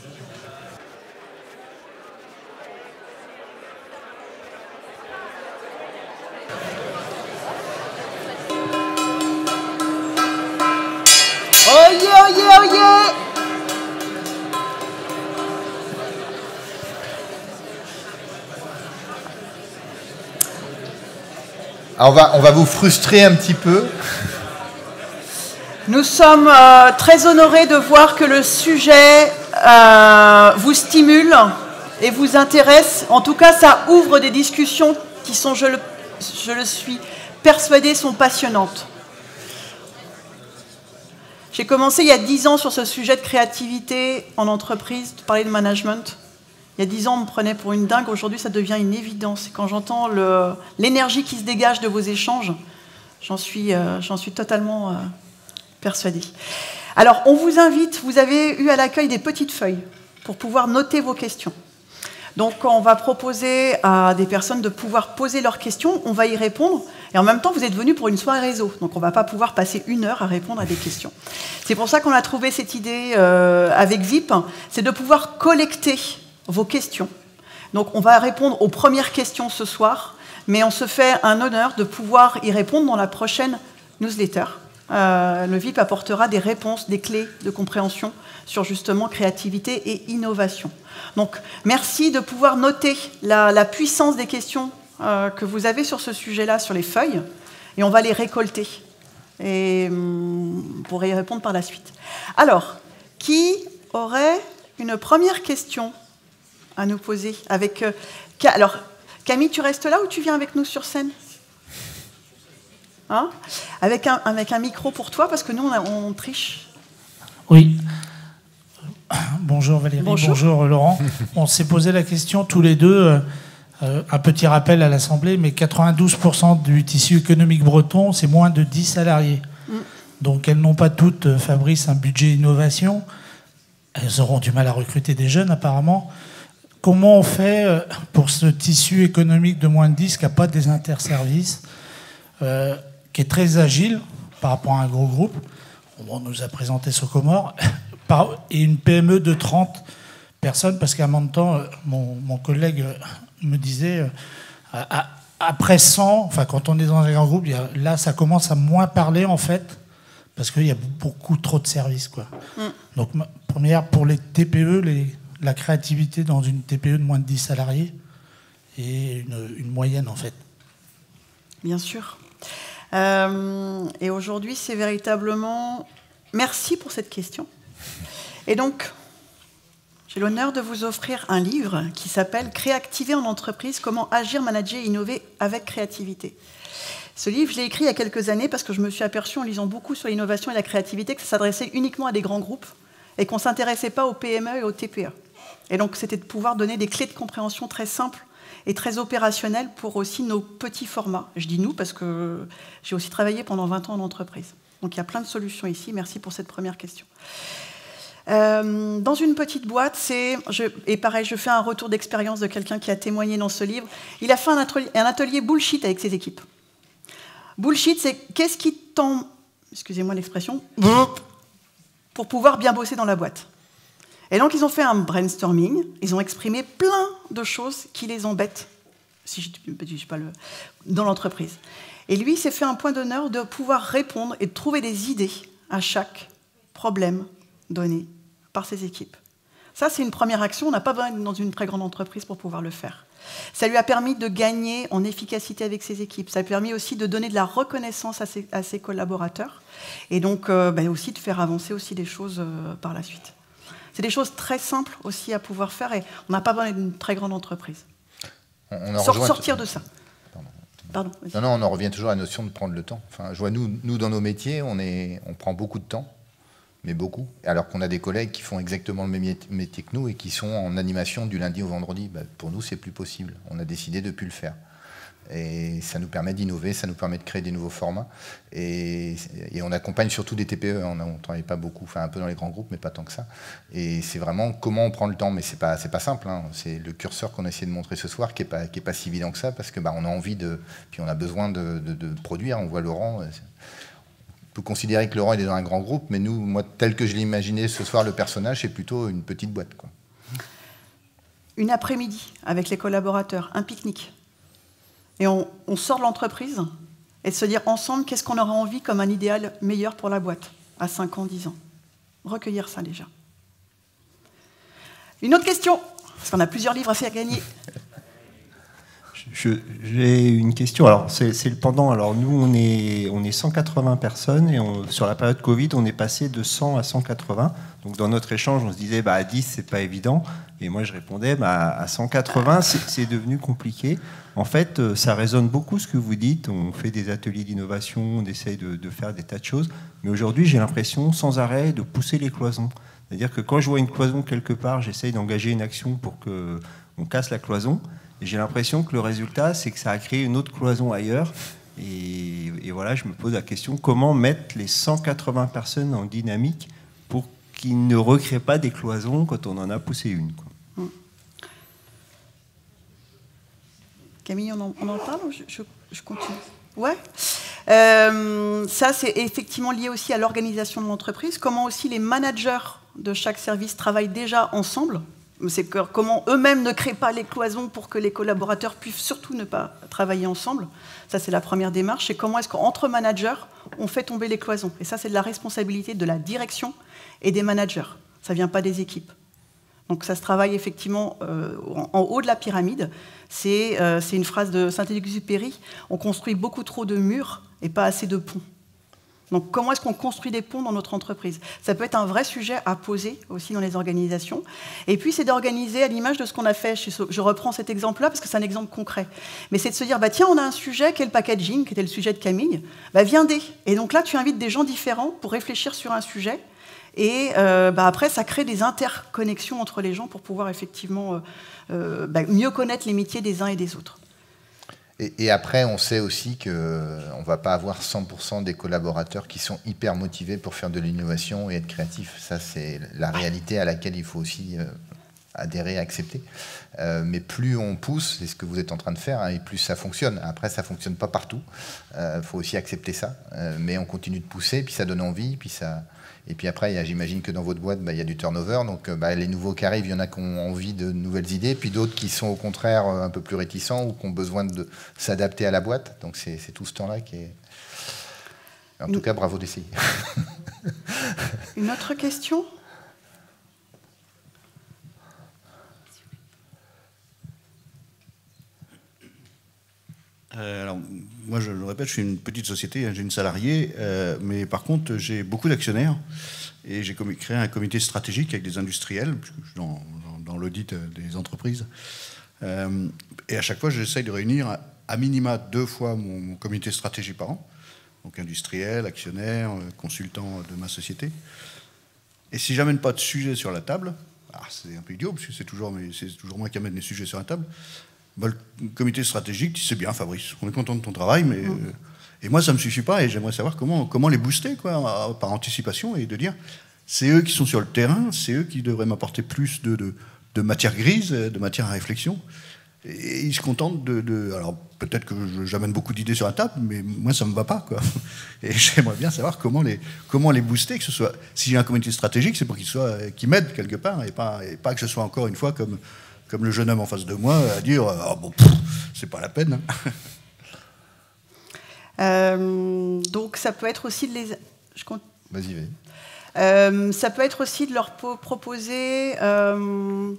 Alors, on, va, on va vous frustrer un petit peu. Nous sommes euh, très honorés de voir que le sujet euh, vous stimule et vous intéresse. En tout cas, ça ouvre des discussions qui sont, je le, je le suis persuadée, sont passionnantes. J'ai commencé il y a 10 ans sur ce sujet de créativité en entreprise, de parler de management. Il y a 10 ans, on me prenait pour une dingue. Aujourd'hui, ça devient une évidence. Quand j'entends l'énergie qui se dégage de vos échanges, j'en suis, euh, totalement euh, persuadée. Alors, on vous invite, vous avez eu à l'accueil des petites feuilles pour pouvoir noter vos questions. Donc, on va proposer à des personnes de pouvoir poser leurs questions, on va y répondre. Et en même temps, vous êtes venus pour une soirée réseau, donc on ne va pas pouvoir passer une heure à répondre à des questions. C'est pour ça qu'on a trouvé cette idée euh, avec VIP, c'est de pouvoir collecter vos questions. Donc on va répondre aux premières questions ce soir, mais on se fait un honneur de pouvoir y répondre dans la prochaine newsletter. Euh, le VIP apportera des réponses, des clés de compréhension sur justement créativité et innovation. Donc merci de pouvoir noter la puissance des questions euh, que vous avez sur ce sujet-là sur les feuilles, et on va les récolter. Et hum, pourrez y répondre par la suite. Alors, qui aurait une première question? À nous poser avec, euh, Alors, Camille, tu restes là ou tu viens avec nous sur scène? Hein? Avec, un, avec un micro pour toi, parce que nous, on, triche. Oui. Bonjour Valérie, bonjour, Laurent. On s'est posé la question tous les deux. Euh, euh, un petit rappel à l'Assemblée, mais 92% du tissu économique breton, c'est moins de 10 salariés. Mm. Donc elles n'ont pas toutes, euh, Fabrice, un budget innovation. Elles auront du mal à recruter des jeunes apparemment. Comment on fait euh, pour ce tissu économique de moins de 10 qui n'a pas des interservices, qui est très agile par rapport à un gros groupe? On nous a présenté Socomore, et une PME de 30 personnes, parce qu'à un moment de temps, mon, mon collègue me disait, euh, après 100, enfin quand on est dans un grand groupe, là ça commence à moins parler en fait, parce qu'il y a beaucoup trop de services. Quoi. Mm. Donc première, pour les TPE, les, la créativité dans une TPE de moins de 10 salariés et une, moyenne en fait. Bien sûr. Euh, et aujourd'hui, c'est véritablement... Merci pour cette question. Et donc, j'ai l'honneur de vous offrir un livre qui s'appelle Créativer en entreprise, comment agir, manager et innover avec créativité. Ce livre, je l'ai écrit il y a quelques années parce que je me suis aperçu en lisant beaucoup sur l'innovation et la créativité que ça s'adressait uniquement à des grands groupes et qu'on ne s'intéressait pas aux PME et aux TPE. Et donc c'était de pouvoir donner des clés de compréhension très simples et très opérationnelles pour aussi nos petits formats. Je dis nous parce que j'ai aussi travaillé pendant 20 ans en entreprise. Donc il y a plein de solutions ici. Merci pour cette première question. Euh, dans une petite boîte, c'est, et pareil, je fais un retour d'expérience de quelqu'un qui a témoigné dans ce livre. Il a fait un atelier, bullshit avec ses équipes. Bullshit, c'est qu'est-ce qui tombe, excusez-moi l'expression, pour pouvoir bien bosser dans la boîte. Et donc, ils ont fait un brainstorming, ils ont exprimé plein de choses qui les embêtent, si je, je pas le, dans l'entreprise. Et lui, s'est fait un point d'honneur de pouvoir répondre et de trouver des idées à chaque problème donné par ses équipes. Ça, c'est une première action. On n'a pas besoin d'être dans une très grande entreprise pour pouvoir le faire. Ça lui a permis de gagner en efficacité avec ses équipes. Ça lui a permis aussi de donner de la reconnaissance à ses, collaborateurs et donc euh, ben aussi de faire avancer aussi des choses euh, par la suite. C'est des choses très simples aussi à pouvoir faire et on n'a pas besoin d'une très grande entreprise. On sortir de ça. Pardon. non, non, on en revient toujours à la notion de prendre le temps. Enfin, je vois, nous, nous dans nos métiers, on, est, on prend beaucoup de temps mais beaucoup. Alors qu'on a des collègues qui font exactement le même métier que nous et qui sont en animation du lundi au vendredi. Bah, pour nous, c'est plus possible. On a décidé de ne plus le faire. Et ça nous permet d'innover, ça nous permet de créer des nouveaux formats. Et, on accompagne surtout des TPE. On ne travaille pas beaucoup, enfin un peu dans les grands groupes, mais pas tant que ça. Et c'est vraiment comment on prend le temps. Mais ce n'est pas, pas simple. Hein. C'est le curseur qu'on a essayé de montrer ce soir qui n'est pas, pas si évident que ça, parce que bah, on a envie de. Puis on a besoin de, de produire. On voit Laurent peut considérer que Laurent est dans un grand groupe, mais nous, moi, tel que je l'imaginais ce soir, le personnage, c'est plutôt une petite boîte. Une après-midi avec les collaborateurs, un pique-nique. Et on, sort de l'entreprise et de se dire ensemble qu'est-ce qu'on aura envie comme un idéal meilleur pour la boîte à 5 ans, 10 ans. Recueillir ça déjà. Une autre question, parce qu'on a plusieurs livres à faire gagner. J'ai une question. Alors, c'est le pendant. Alors, nous, on est, on est 180 personnes et sur la période Covid, on est passé de 100 à 180. Donc, dans notre échange, on se disait, bah, à 10, c'est pas évident. Et moi, je répondais, bah, à 180, c'est devenu compliqué. En fait, euh, ça résonne beaucoup ce que vous dites. On fait des ateliers d'innovation, on essaye de, faire des tas de choses. Mais aujourd'hui, j'ai l'impression, sans arrêt, de pousser les cloisons. C'est-à-dire que quand je vois une cloison quelque part, j'essaye d'engager une action pour qu'on casse la cloison. J'ai l'impression que le résultat, c'est que ça a créé une autre cloison ailleurs. Et, voilà, je me pose la question comment mettre les 180 personnes en dynamique pour qu'ils ne recréent pas des cloisons quand on en a poussé une. Hum. Camille, on en, parle je, continue? Ouais. Euh, ça, c'est effectivement lié aussi à l'organisation de l'entreprise. Comment aussi les managers de chaque service travaillent déjà ensemble c'est comment eux-mêmes ne créent pas les cloisons pour que les collaborateurs puissent surtout ne pas travailler ensemble. Ça, c'est la première démarche. Et comment est-ce qu'entre managers, on fait tomber les cloisons? Et ça, c'est de la responsabilité de la direction et des managers. Ça ne vient pas des équipes. Donc ça se travaille effectivement euh, en, haut de la pyramide. Euh, c'est une phrase de Saint-Exupéry. On construit beaucoup trop de murs et pas assez de ponts. Donc comment est-ce qu'on construit des ponts dans notre entreprise? Ça peut être un vrai sujet à poser aussi dans les organisations. Et puis c'est d'organiser à l'image de ce qu'on a fait. Je reprends cet exemple-là parce que c'est un exemple concret. Mais c'est de se dire, bah, tiens, on a un sujet le packaging, qui était le sujet de Camille. Bah, viens des. Et donc là, tu invites des gens différents pour réfléchir sur un sujet. Et euh, bah, après, ça crée des interconnexions entre les gens pour pouvoir effectivement euh, euh, bah, mieux connaître les métiers des uns et des autres. Et, après, on sait aussi qu'on ne va pas avoir 100% des collaborateurs qui sont hyper motivés pour faire de l'innovation et être créatifs. Ça, c'est la réalité à laquelle il faut aussi adhérer, accepter. Mais plus on pousse, c'est ce que vous êtes en train de faire, hein, et plus ça fonctionne. Après, ça ne fonctionne pas partout. Il faut aussi accepter ça. mais on continue de pousser, puis ça donne envie, puis ça, et puis après, j'imagine que dans votre boîte, bah, il y a du turnover. Donc euh, bah, les nouveaux qui arrivent, il y en a qui ont envie de nouvelles idées, puis d'autres qui sont au contraire euh, un peu plus réticents ou qui ont besoin de s'adapter à la boîte. Donc c'est tout ce temps-là qui est... En tout cas, bravo d'essayer. Une autre question? Euh, alors, moi, je le répète, je suis une petite société, hein, j'ai une salariée, euh, mais par contre, j'ai beaucoup d'actionnaires et j'ai créé un comité stratégique avec des industriels, je suis dans, l'audit euh, des entreprises. et à chaque fois, j'essaye de réunir à minima deux fois mon, comité stratégie par an, donc industriel, actionnaire, consultant de ma société. Et si j'amène pas de sujet sur la table, ah, c'est un peu idiot, parce que c'est toujours, toujours moi qui amène les sujets sur la table, bah, le comité stratégique dit c'est bien Fabrice, on est content de ton travail, mais... Euh, et moi, ça ne me suffit pas, et j'aimerais savoir comment, comment les booster quoi, par anticipation, et de dire, c'est eux qui sont sur le terrain, c'est eux qui devraient m'apporter plus de, de, de, matière grise, de matière à réflexion. Et ils se contentent de... alors peut-être que j'amène beaucoup d'idées sur la table, mais moi, ça ne me va pas. Quoi. Et j'aimerais bien savoir comment les, comment les booster, que ce soit... Si j'ai un comité stratégique, c'est pour qu'ils qu m'aident quelque part, et pas, et pas que ce soit encore une fois comme comme le jeune homme en face de moi, à dire ah bon, c'est pas la peine. Euh, donc ça peut être aussi de les. Je compte. Vas-y, vas-y. Euh, ça peut être aussi de leur proposer euh,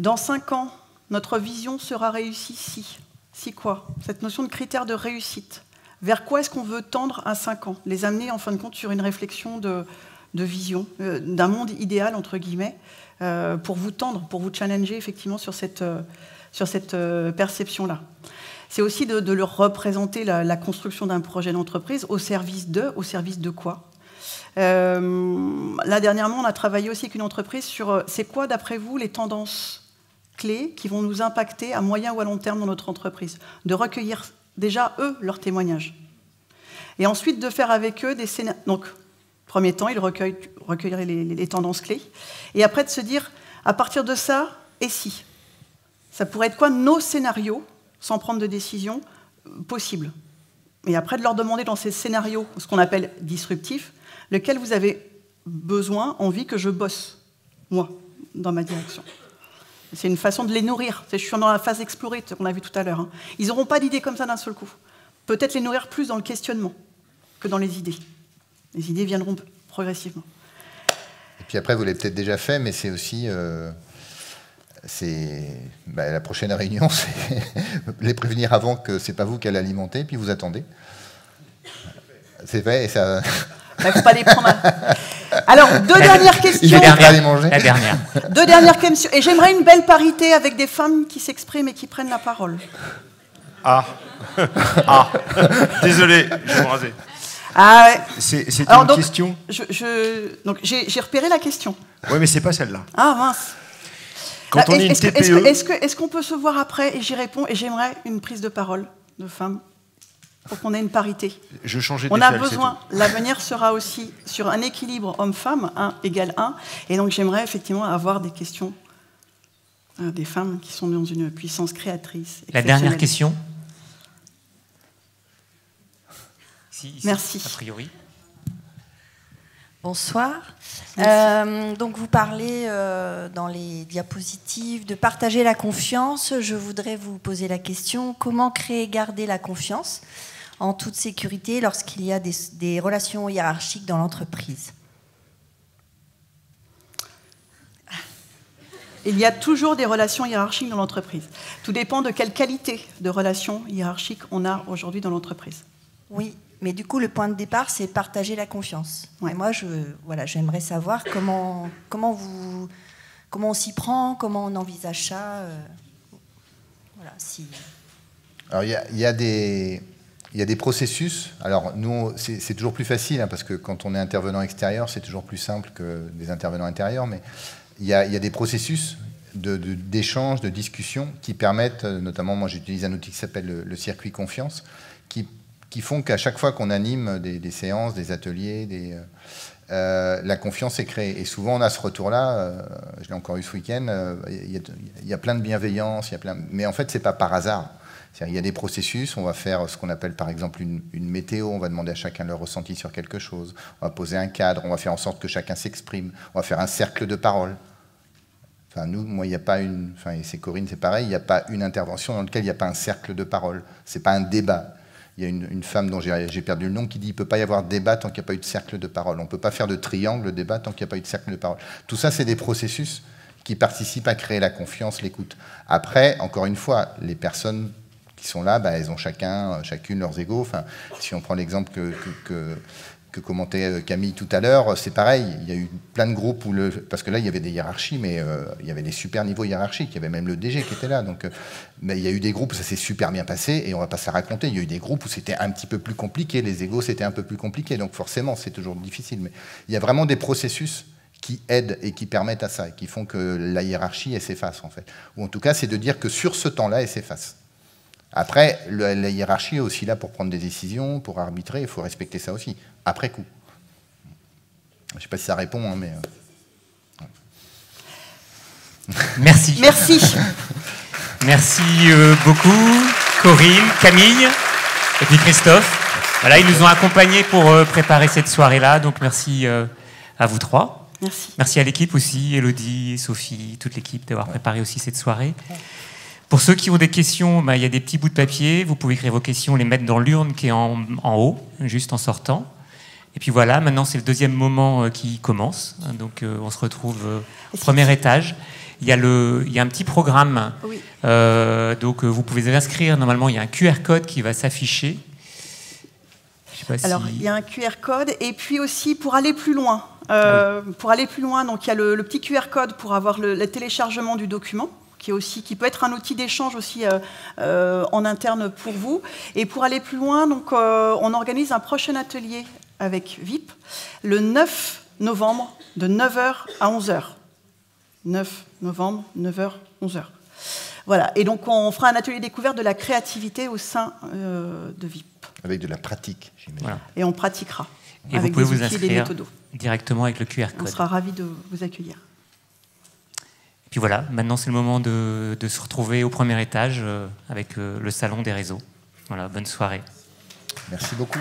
dans cinq ans, notre vision sera réussie si. Si quoi Cette notion de critère de réussite. Vers quoi est-ce qu'on veut tendre à cinq ans? Les amener en fin de compte sur une réflexion de, de vision, d'un monde idéal, entre guillemets, euh, pour vous tendre, pour vous challenger effectivement sur cette, euh, sur cette euh, perception-là. C'est aussi de, leur représenter la, construction d'un projet d'entreprise au service de, au service de quoi? Là, dernièrement, on a travaillé aussi avec une entreprise sur c'est quoi, d'après vous, les tendances clés qui vont nous impacter à moyen ou à long terme dans notre entreprise? De recueillir déjà, eux, leurs témoignages. Et ensuite, de faire avec eux des scénarios. Donc, premier temps, ils recueillent, recueilleraient les, tendances clés. Et après, de se dire, à partir de ça, et si? Ça pourrait être quoi nos scénarios, sans prendre de décision, possibles? Et après, de leur demander dans ces scénarios, ce qu'on appelle disruptifs, lequel vous avez besoin, envie que je bosse, moi, dans ma direction. C'est une façon de les nourrir. Je suis dans la phase explorée qu'on a vu tout à l'heure. Hein. Ils n'auront pas d'idées comme ça d'un seul coup. Peut-être les nourrir plus dans le questionnement que dans les idées. Les idées viendront progressivement. Et puis après, vous l'avez peut-être déjà fait, mais c'est aussi euh, c'est bah, la prochaine réunion, c'est les prévenir avant que c'est pas vous qui allez alimenter, puis vous attendez. C'est vrai, et ça. Il ne faut pas les prendre. Alors, deux dernières questions. Il dernière, manger. La dernière. Deux dernières questions. Et j'aimerais une belle parité avec des femmes qui s'expriment et qui prennent la parole. Ah. ah. Désolé, je vais me raser. Ah ouais. C'est une question. Je, je, donc j'ai repéré la question. Oui, mais c'est pas celle-là. Ah mince. Quand on est, une TPE... Est-ce qu'on peut se voir après et j'y réponds et j'aimerais une prise de parole de femmes pour qu'on ait une parité. Je changeais On a besoin, l'avenir sera aussi sur un équilibre homme-femme, 1 égale 1, et donc j'aimerais effectivement avoir des questions euh, des femmes qui sont dans une puissance créatrice. La dernière question Merci. A priori. Bonsoir. Euh, donc vous parlez euh, dans les diapositives de partager la confiance. Je voudrais vous poser la question comment créer et garder la confiance en toute sécurité lorsqu'il y a des, relations hiérarchiques dans l'entreprise? Il y a toujours des relations hiérarchiques dans l'entreprise. Tout dépend de quelle qualité de relations hiérarchiques on a aujourd'hui dans l'entreprise. Oui, mais du coup, le point de départ, c'est partager la confiance. Et moi, je, voilà, j'aimerais savoir comment, comment, vous, comment on s'y prend, comment on envisage ça. Euh, voilà, si... Alors, il y, y, a des. Il y a des processus. Alors, nous, c'est toujours plus facile, hein, parce que quand on est intervenant extérieur, c'est toujours plus simple que des intervenants intérieurs, mais il y a, il y a des processus d'échange, de, de, discussion, qui permettent, notamment, moi j'utilise un outil qui s'appelle le, le, circuit confiance, qui qui font qu'à chaque fois qu'on anime des, séances, des ateliers, euh, euh, la confiance est créée. Et souvent, on a ce retour-là. Euh, je l'ai encore eu ce week-end. Il y, a plein de bienveillance, y a plein, mais en fait, c'est pas par hasard. Il y a des processus. On va faire ce qu'on appelle, par exemple, une, météo. On va demander à chacun leur ressenti sur quelque chose. On va poser un cadre. On va faire en sorte que chacun s'exprime. On va faire un cercle de parole. Enfin, nous, moi, il n'y a pas une. Enfin, et c'est Corinne, c'est pareil. Il n'y a pas une intervention dans laquelle il n'y a pas un cercle de parole. C'est pas un débat il y a une, femme dont j'ai perdu le nom qui dit il ne peut pas y avoir débat tant qu'il n'y a pas eu de cercle de parole. On ne peut pas faire de triangle de débat tant qu'il n'y a pas eu de cercle de parole. Tout ça, c'est des processus qui participent à créer la confiance, l'écoute. Après, encore une fois, les personnes qui sont là, bah, elles ont chacun, chacune leurs égaux. Enfin, si on prend l'exemple que commentait euh, Camille tout à l'heure, c'est pareil. Il y a eu plein de groupes où le. Parce que là, il y avait des hiérarchies, mais euh, il y avait des super niveaux hiérarchiques. Il y avait même le DG qui était là. Donc, euh, mais il y a eu des groupes où ça s'est super bien passé, et on va pas se raconter. Il y a eu des groupes où c'était un petit peu plus compliqué. Les égaux, c'était un peu plus compliqué. Donc, forcément, c'est toujours difficile. Mais il y a vraiment des processus qui aident et qui permettent à ça, et qui font que la hiérarchie, elle s'efface, en fait. Ou en tout cas, c'est de dire que sur ce temps-là, elle s'efface. Après, la hiérarchie est aussi là pour prendre des décisions, pour arbitrer, il faut respecter ça aussi, après coup. Je ne sais pas si ça répond, hein, mais... Euh. Merci. Merci. Merci euh, beaucoup, Corinne, Camille et puis Christophe. Voilà, ils nous ont accompagnés pour euh, préparer cette soirée-là, donc merci à vous trois. Merci. Merci à l'équipe aussi, Elodie, Sophie, toute l'équipe d'avoir préparé aussi cette soirée. Pour ceux qui ont des questions, bah, il y a des petits bouts de papier. Vous pouvez écrire vos questions, les mettre dans l'urne qui est en, haut, juste en sortant. Et puis voilà, maintenant c'est le deuxième moment euh, qui commence. Donc euh, on se retrouve euh, au premier étage. Il y, a le, il y a un petit programme. donc vous pouvez vous inscrire. Normalement, il y a un QR code qui va s'afficher. Alors, il y a un QR code. Et puis aussi, pour aller plus loin, pour aller plus loin, donc il y a le, petit QR code pour avoir le téléchargement du document qui, aussi, qui peut être un outil d'échange aussi euh, euh, en interne pour vous. Et pour aller plus loin, donc, euh, on organise un prochain atelier avec VIP le 9 novembre de 9h à 11h. 9 novembre, 9h, 11h. Voilà, et donc on fera un atelier découverte de la créativité au sein de VIP. Avec de la pratique, j'imagine. Et on pratiquera. Et vous pouvez vous inscrire directement avec le QR code. On sera ravis de vous accueillir. Puis voilà, maintenant c'est le moment de, se retrouver au premier étage euh, avec euh, le salon des réseaux. Voilà, bonne soirée. Merci beaucoup.